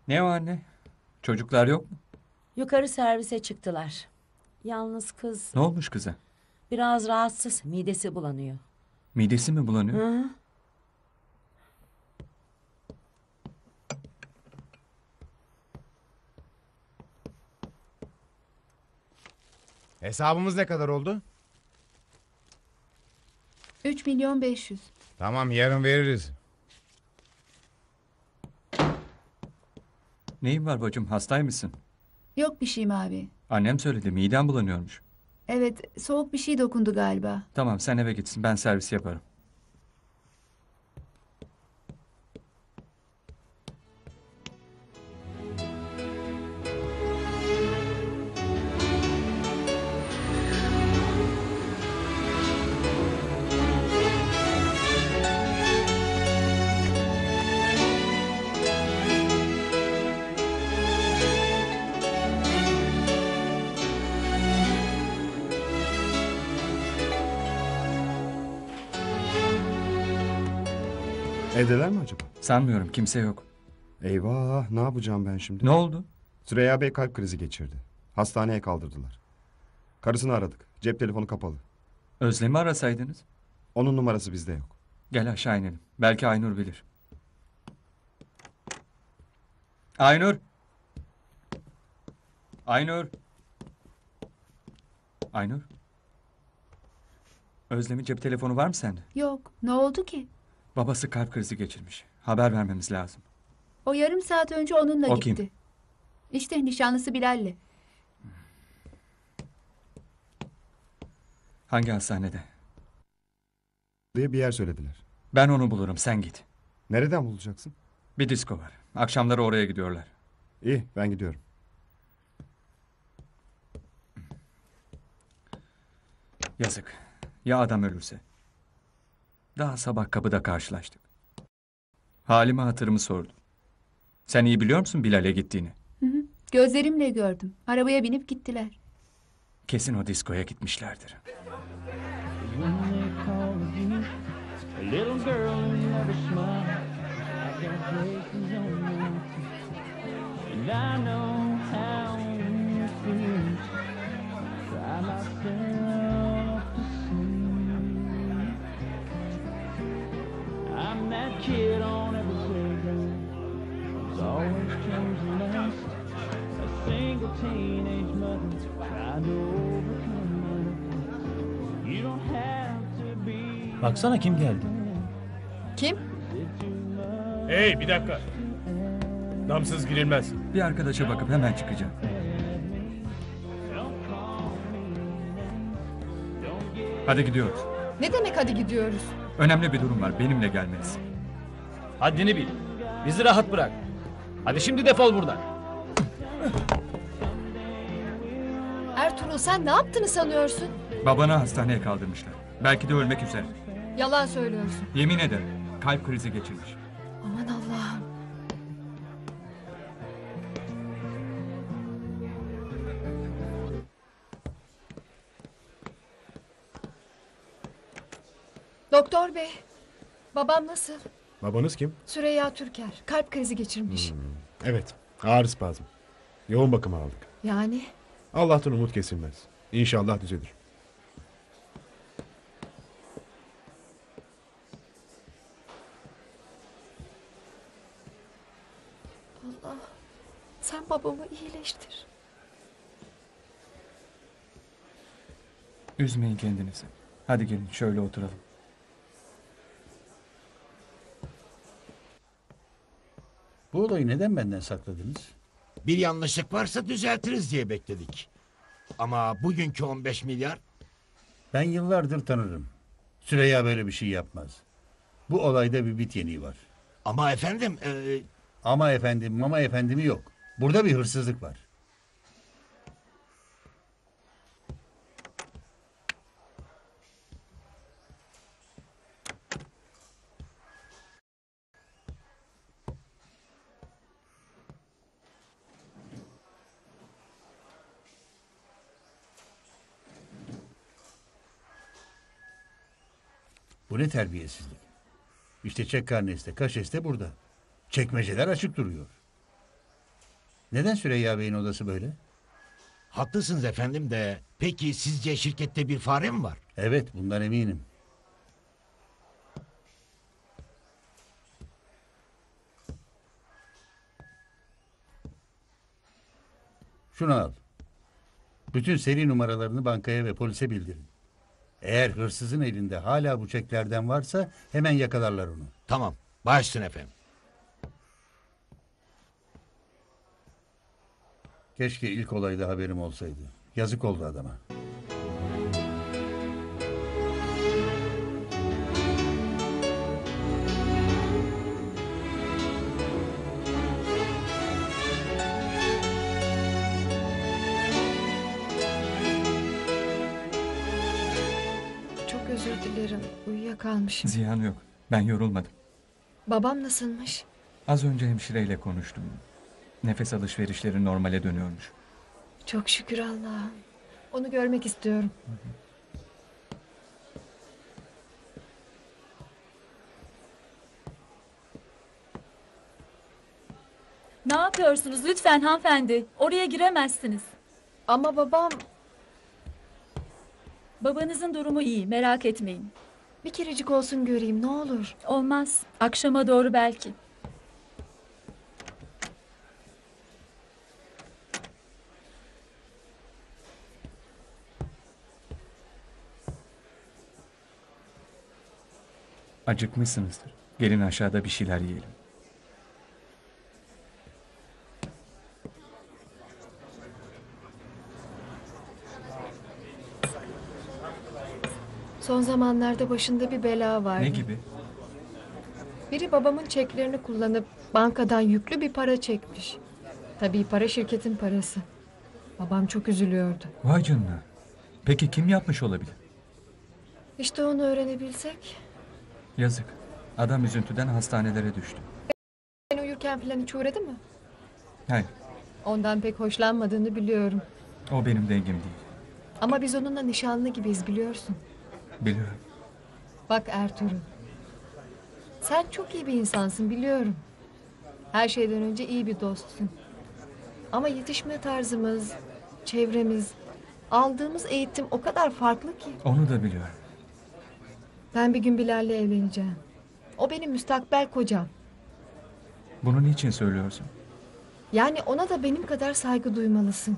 Ne o anne? Çocuklar yok mu? Yukarı servise çıktılar. Yalnız kız Ne olmuş kıza? biraz rahatsız. Midesi bulanıyor. Midesi mi bulanıyor? Hı? Hesabımız ne kadar oldu? 3 milyon 500. Tamam yarın veririz. Neyin var bacım? Hastaymışsın? Yok bir şeyim abi. Annem söyledi. Midem bulanıyormuş. Evet soğuk bir şey dokundu galiba. Tamam sen eve gitsin. Ben servis yaparım. Sanmıyorum kimse yok. Eyvah ne yapacağım ben şimdi? Ne oldu? Süreyya Bey kalp krizi geçirdi. Hastaneye kaldırdılar. Karısını aradık. Cep telefonu kapalı. Özlem'i arasaydınız. Onun numarası bizde yok. Gel aşağı inelim. Belki Aynur bilir. Aynur. Aynur. Aynur. Özlem'in cep telefonu var mı sende? Yok. Ne oldu ki? Babası kalp krizi geçirmiş. Haber vermemiz lazım. O yarım saat önce onunla O gitti. kim? İşte nişanlısı Bilal'le. Hangi hastanede? Diye bir yer söylediler. Ben onu bulurum sen git. Nereden bulacaksın? Bir disko var. Akşamları oraya gidiyorlar. İyi ben gidiyorum. Yazık. Ya adam ölürse? Daha sabah kapıda karşılaştık. Halime hatırımı sordu. Sen iyi biliyor musun Bilal'e gittiğini? Hı hı. Gözlerimle gördüm. Arabaya binip gittiler. Kesin o diskoya gitmişlerdir. Baksana kim geldi. Kim? Hey bir dakika. Damsız girilmez. Bir arkadaşa bakıp hemen çıkacağım. Hadi gidiyoruz. Ne demek hadi gidiyoruz? Önemli bir durum var. Benimle gelmelisin. Haddini bil. Bizi rahat bırak. Hadi şimdi defol buradan. Ertuğrul sen ne yaptığını sanıyorsun? Babanı hastaneye kaldırmışlar. Belki de ölmek üzere. Yalan söylüyorsun. Yemin ederim. Kalp krizi geçirmiş. Aman Allah'ım. Doktor bey, babam nasıl? Babanız kim? Süreyya Türker, kalp krizi geçirmiş. Evet. Ağrı spazm. Yoğun bakıma aldık. Yani Allah'tan umut kesilmez. İnşallah düzelir. Allah, sen babamı iyileştir. Üzmeyin kendinizi. Hadi gelin şöyle oturalım. Bu olayı neden benden sakladınız? Bir yanlışlık varsa düzeltiriz diye bekledik. Ama bugünkü 15 milyar Ben yıllardır tanırım. Süreyya böyle bir şey yapmaz. Bu olayda bir bit yeniği var. Ama efendim... e, Ama efendim, mama efendimi yok. Burada bir hırsızlık var. Bu ne terbiyesizlik? İşte çek karnesi de, kaşesi de burada. Çekmeceler açık duruyor. Neden Süreyya Bey'in odası böyle? haklısınız efendim de peki sizce şirkette bir fare mi var? Evet, bundan eminim. Şunu al. Bütün seri numaralarını bankaya ve polise bildirin. Eğer hırsızın elinde hala bu çeklerden varsa hemen yakalarlar onu. Tamam. Başsın efendim. Keşke ilk olayda haberim olsaydı. Yazık oldu adama. Uyuyakalmışım. Ziyan yok. Ben yorulmadım. Babam nasılmış? Az önce hemşireyle konuştum. Nefes alışverişleri normale dönüyormuş. Çok şükür Allah'ım. Onu görmek istiyorum. Ne yapıyorsunuz lütfen hanımefendi? Oraya giremezsiniz. Ama babam... Babanızın durumu iyi merak etmeyin. Bir kerecik olsun göreyim ne olur. Olmaz. Akşama doğru belki. Acıkmışsınızdır. Gelin aşağıda bir şeyler yiyelim. Son zamanlarda başında bir bela vardı. Ne gibi? Biri babamın çeklerini kullanıp bankadan yüklü bir para çekmiş. Tabii para şirketin parası. Babam çok üzülüyordu. Vay canına. Peki kim yapmış olabilir? İşte onu öğrenebilsek. Yazık. Adam üzüntüden hastanelere düştü. Ben uyurken falan hiç uğradı mı? Hayır, Ondan pek hoşlanmadığını biliyorum. o benim dengim değil. Ama biz onunla nişanlı gibiyiz biliyorsun. Biliyorum. Bak Ertuğrul. Sen çok iyi bir insansın biliyorum. Her şeyden önce iyi bir dostsun. Ama yetişme tarzımız, çevremiz, aldığımız eğitim o kadar farklı ki. Onu da biliyorum. Ben bir gün Bilal'le evleneceğim. O benim müstakbel kocam. Bunu niçin söylüyorsun? Yani ona da benim kadar saygı duymalısın.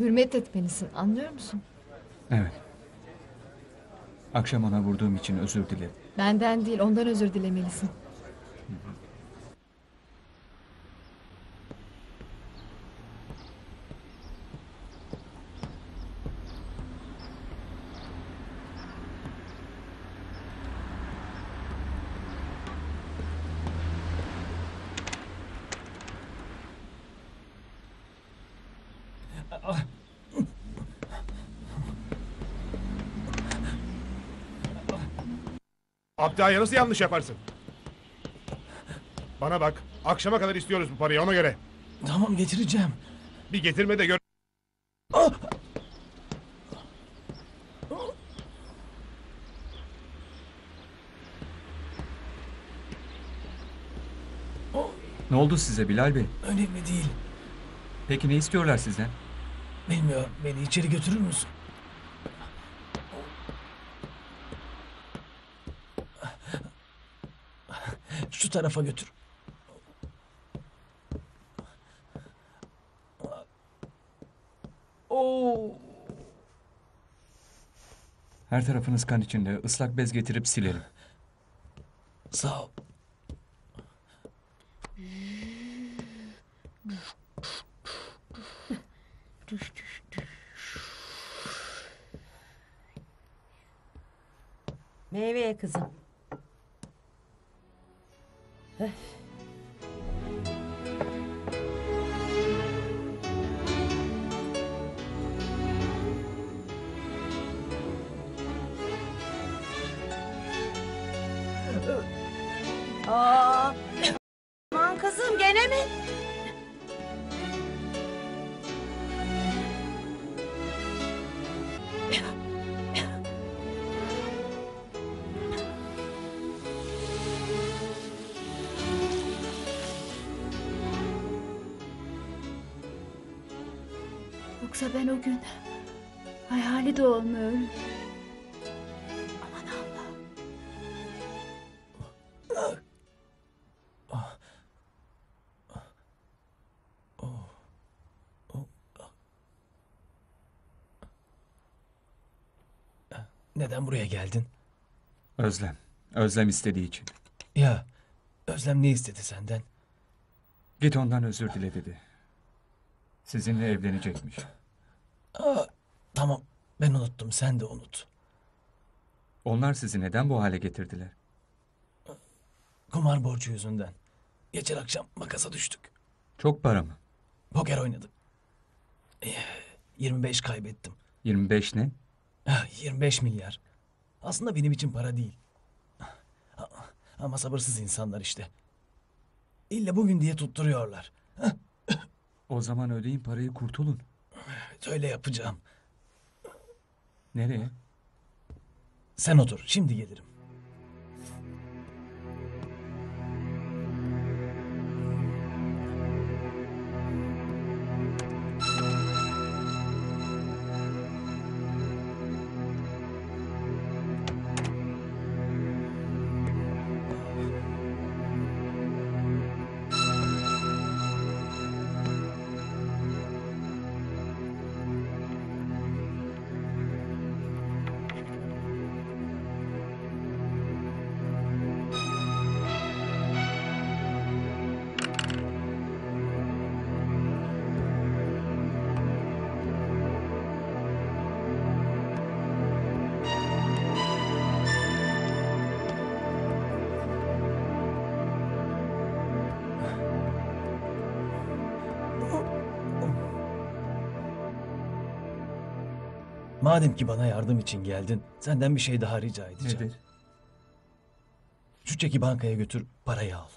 Hürmet etmelisin anlıyor musun? Evet. Akşam ona vurduğum için özür dilerim. Benden değil ondan özür dilemelisin. Abda'ya nasıl yanlış yaparsın? Bana bak. Akşama kadar istiyoruz bu parayı ona göre. Tamam getireceğim. Bir getirme de gör. Ne oldu size Bilal Bey? Önemli değil. Peki ne istiyorlar sizden? Bilmiyorum. Beni içeri götürür müsün? Şu tarafa götür. Oo. Her tarafınız kan içinde. Islak bez getirip silelim. Sağ ol. Meyveye kızım. Ugh. Gün hayali de olmuyorum. Aman Allah. Neden buraya geldin? Özlem. Özlem istediği için. Ya Özlem ne istedi senden? Git ondan özür dile dedi. Sizinle evlenecekmiş. Aa, tamam ben unuttum sen de unut. Onlar sizi neden bu hale getirdiler? Kumar borcu yüzünden. Geçen akşam makasa düştük. Çok para mı? Poker oynadık. Eh, 25 kaybettim. 25 ne? Ah, 25 milyar. Aslında benim için para değil. Ama sabırsız insanlar işte. İlla bugün diye tutturuyorlar. O zaman ödeyin parayı kurtulun. Evet, öyle yapacağım. Nereye? Sen otur şimdi gelirim. Madem ki bana yardım için geldin, senden bir şey daha rica edeceğim. Nedir? Şu çeki bankaya götür, parayı al.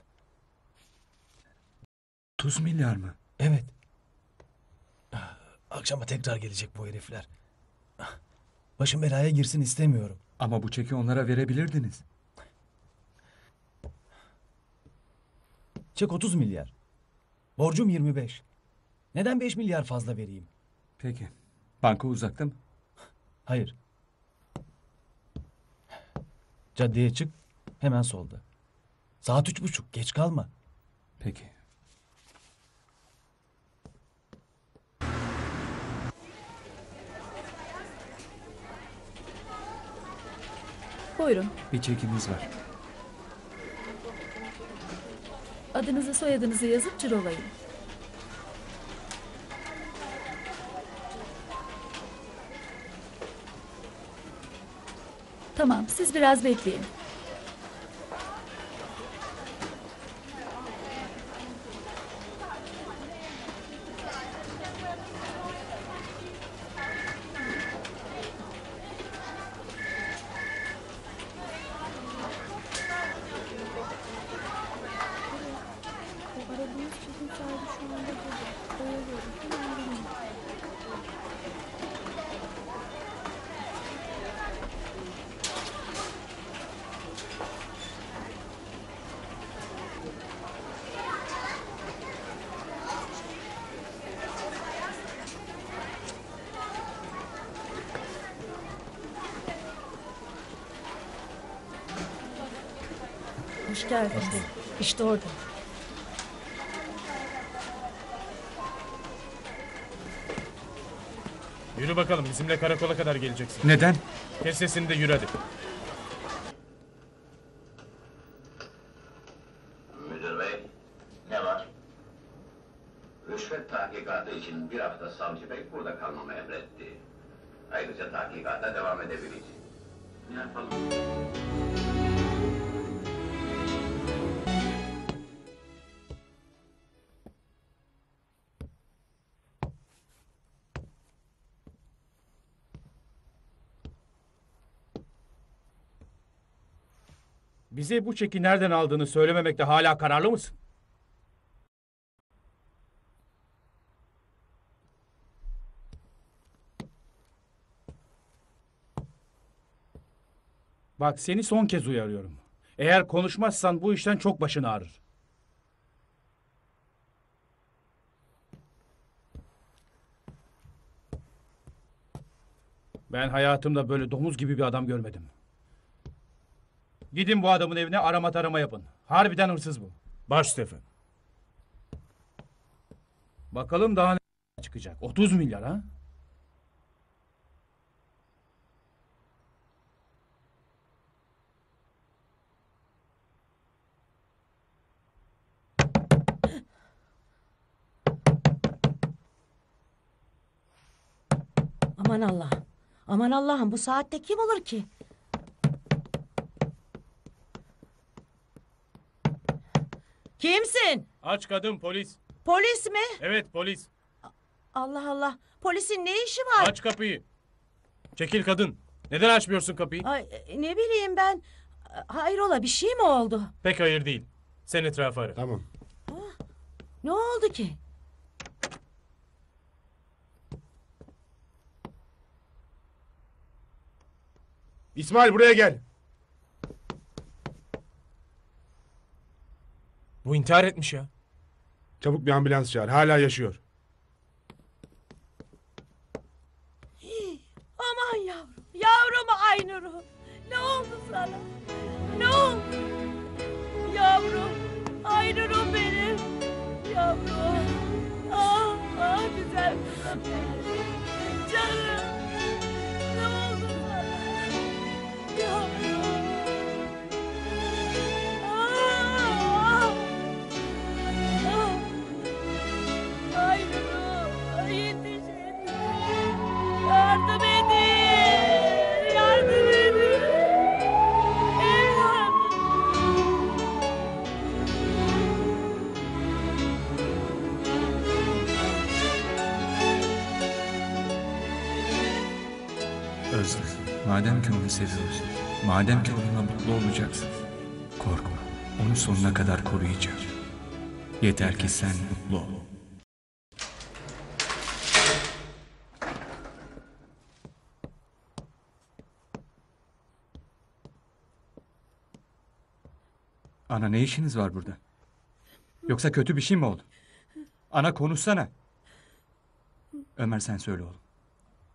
30 milyar mı? Evet. Akşama tekrar gelecek bu herifler. Başım belaya girsin istemiyorum. Ama bu çeki onlara verebilirdiniz. Çek 30 milyar. Borcum 25. Neden 5 milyar fazla vereyim? Peki. Banka uzakta mı? Hayır. Caddeye çık, hemen solda. Saat üç buçuk, geç kalma. Peki. Buyurun. Bir çekimiz var. Adınızı soyadınızı yazıp cirolayın. Tamam, siz biraz bekleyin. Hoş geldiniz. İşte orada. Yürü bakalım bizimle karakola kadar geleceksin. Neden? Kes sesini de yürü hadi. Müdür bey, ne var? Rüşvet tahkikatı için bir hafta savcı bey burada kalmamı emretti. Ayrıca tahkikata devam edebileceğim. Ne yapalım? Bize bu çeki nereden aldığını söylememekte hala kararlı mısın? Bak seni son kez uyarıyorum. Eğer konuşmazsan bu işten çok başın ağrır. Ben hayatımda böyle domuz gibi bir adam görmedim. Gidin bu adamın evine arama tarama yapın. Harbiden hırsız bu. Baş Stefan. Bakalım daha ne çıkacak. 30 milyar ha? Aman Allah'ım. Aman Allah'ım bu saatte kim olur ki? Kimsin? Aç kadın polis. Polis mi? Evet polis. Allah Allah. Polisin ne işi var? Aç kapıyı. Çekil kadın. Neden açmıyorsun kapıyı? Ay, ne bileyim ben. Hayrola bir şey mi oldu? Pek hayır değil. Sen etrafı ara. Tamam. Ne oldu ki? İsmail buraya gel. Bu intihar etmiş ya. Çabuk bir ambulans çağır. Hala yaşıyor. Aman yavrum. Yavrum Aynur'u. Ne oldu sana? Ne oldu? Yavrum. Aynur'um benim. Yavrum. Ah, ah güzel kızım benim. Madem ki onu seviyorsun, madem ki onunla mutlu olacaksın, korkma. Onu sonuna kadar koruyacağım. Yeter ki sen mutlu ol. Ana ne işiniz var burada? Yoksa kötü bir şey mi oldu? Ana konuşsana. Ömer sen söyle oğlum.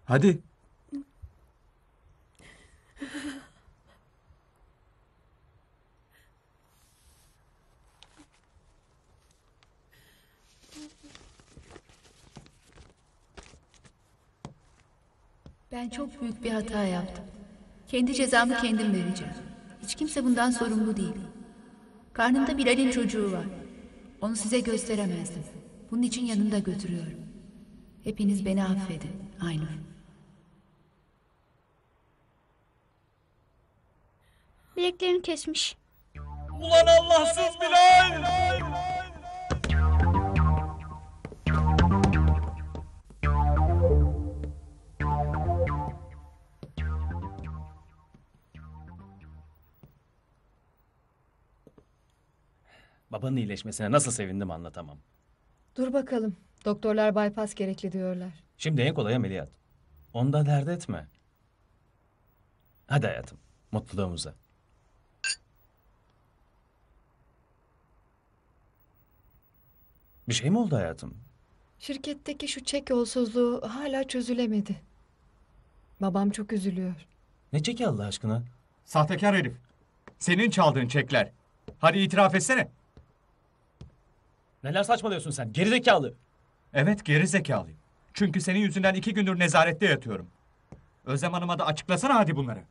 Hadi. Ben çok büyük bir hata yaptım. Kendi cezamı kendim vereceğim. Hiç kimse bundan sorumlu değil. Karnımda Bilal'in çocuğu var. Onu size gösteremezdim. Bunun için yanında götürüyorum. Hepiniz beni affedin. Aynur. Bileklerini kesmiş. Ulan Allahsız Bilal! Babanın iyileşmesine nasıl sevindim anlatamam. Dur bakalım. Doktorlar bypass gerekli diyorlar. Şimdi en kolay ameliyat. Ondan dert etme. Hadi hayatım, mutluluğumuza. Bir şey mi oldu hayatım? Şirketteki şu çek yolsuzluğu hala çözülemedi. Babam çok üzülüyor. Ne çeki Allah aşkına? Sahtekar herif. Senin çaldığın çekler. Hadi itiraf etsene. Neler saçmalıyorsun sen? Gerizekalı. Evet geri zekalıyım. Çünkü senin yüzünden iki gündür nezarette yatıyorum. Özlem Hanım'a da açıklasana hadi bunları.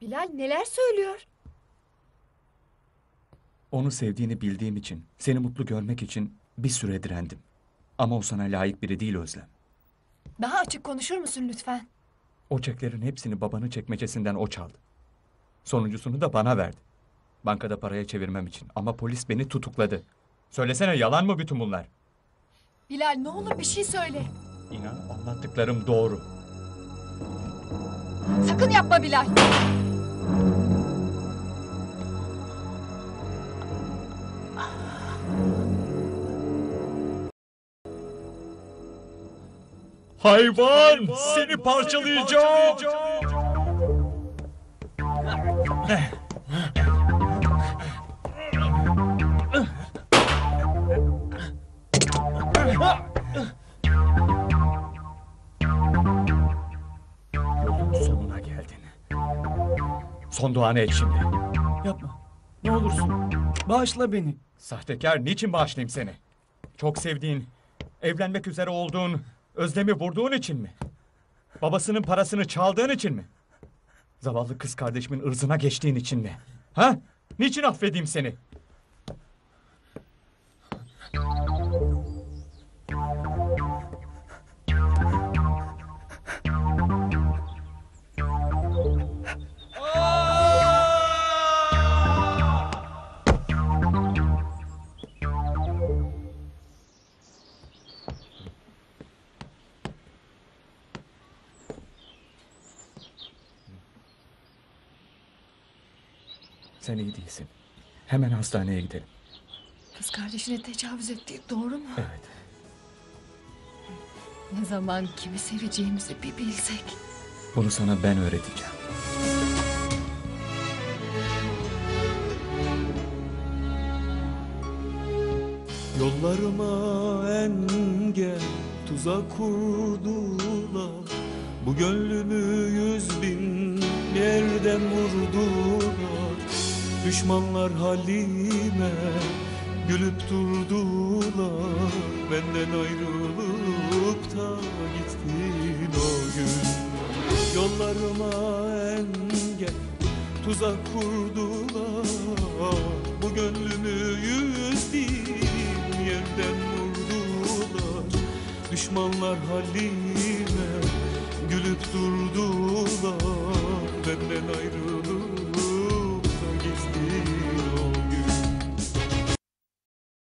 Bilal neler söylüyor? Onu sevdiğini bildiğim için, seni mutlu görmek için bir süre direndim. Ama o sana layık biri değil Özlem. Daha açık konuşur musun lütfen? O çeklerin hepsini babanın çekmecesinden o çaldı. Sonuncusunu da bana verdi. Bankada paraya çevirmem için. Ama polis beni tutukladı. Söylesene yalan mı bütün bunlar? Bilal ne olur bir şey söyle. İnan anlattıklarım doğru. Sakın yapma Bilal. Hayvan! Seni parçalayacağım! Son duanı et şimdi. Yapma. Ne olursun. Bağışla beni. Sahtekar niçin bağışlayayım seni? Çok sevdiğin, evlenmek üzere olduğun, özlemi vurduğun için mi? Babasının parasını çaldığın için mi? Zavallı kız kardeşimin ırzına geçtiğin için mi? Ha? Niçin affedeyim seni? Sen iyi değilsin. Hemen hastaneye gidelim. Kız kardeşine tecavüz ettiği doğru mu? Evet. Ne zaman kimi seveceğimizi bir bilsek. Bunu sana ben öğreteceğim. Yollarıma engel tuzak kurdular Bu gönlümü yüz bin yerden vurdular Düşmanlar halime gülüp durdular. Benden ayrılıp da gittin o gün. Yollarıma engel tuzak kurdular. Bu gönlümü yüz bin yerden vurdular. Düşmanlar halime gülüp durdular. Benden ayrı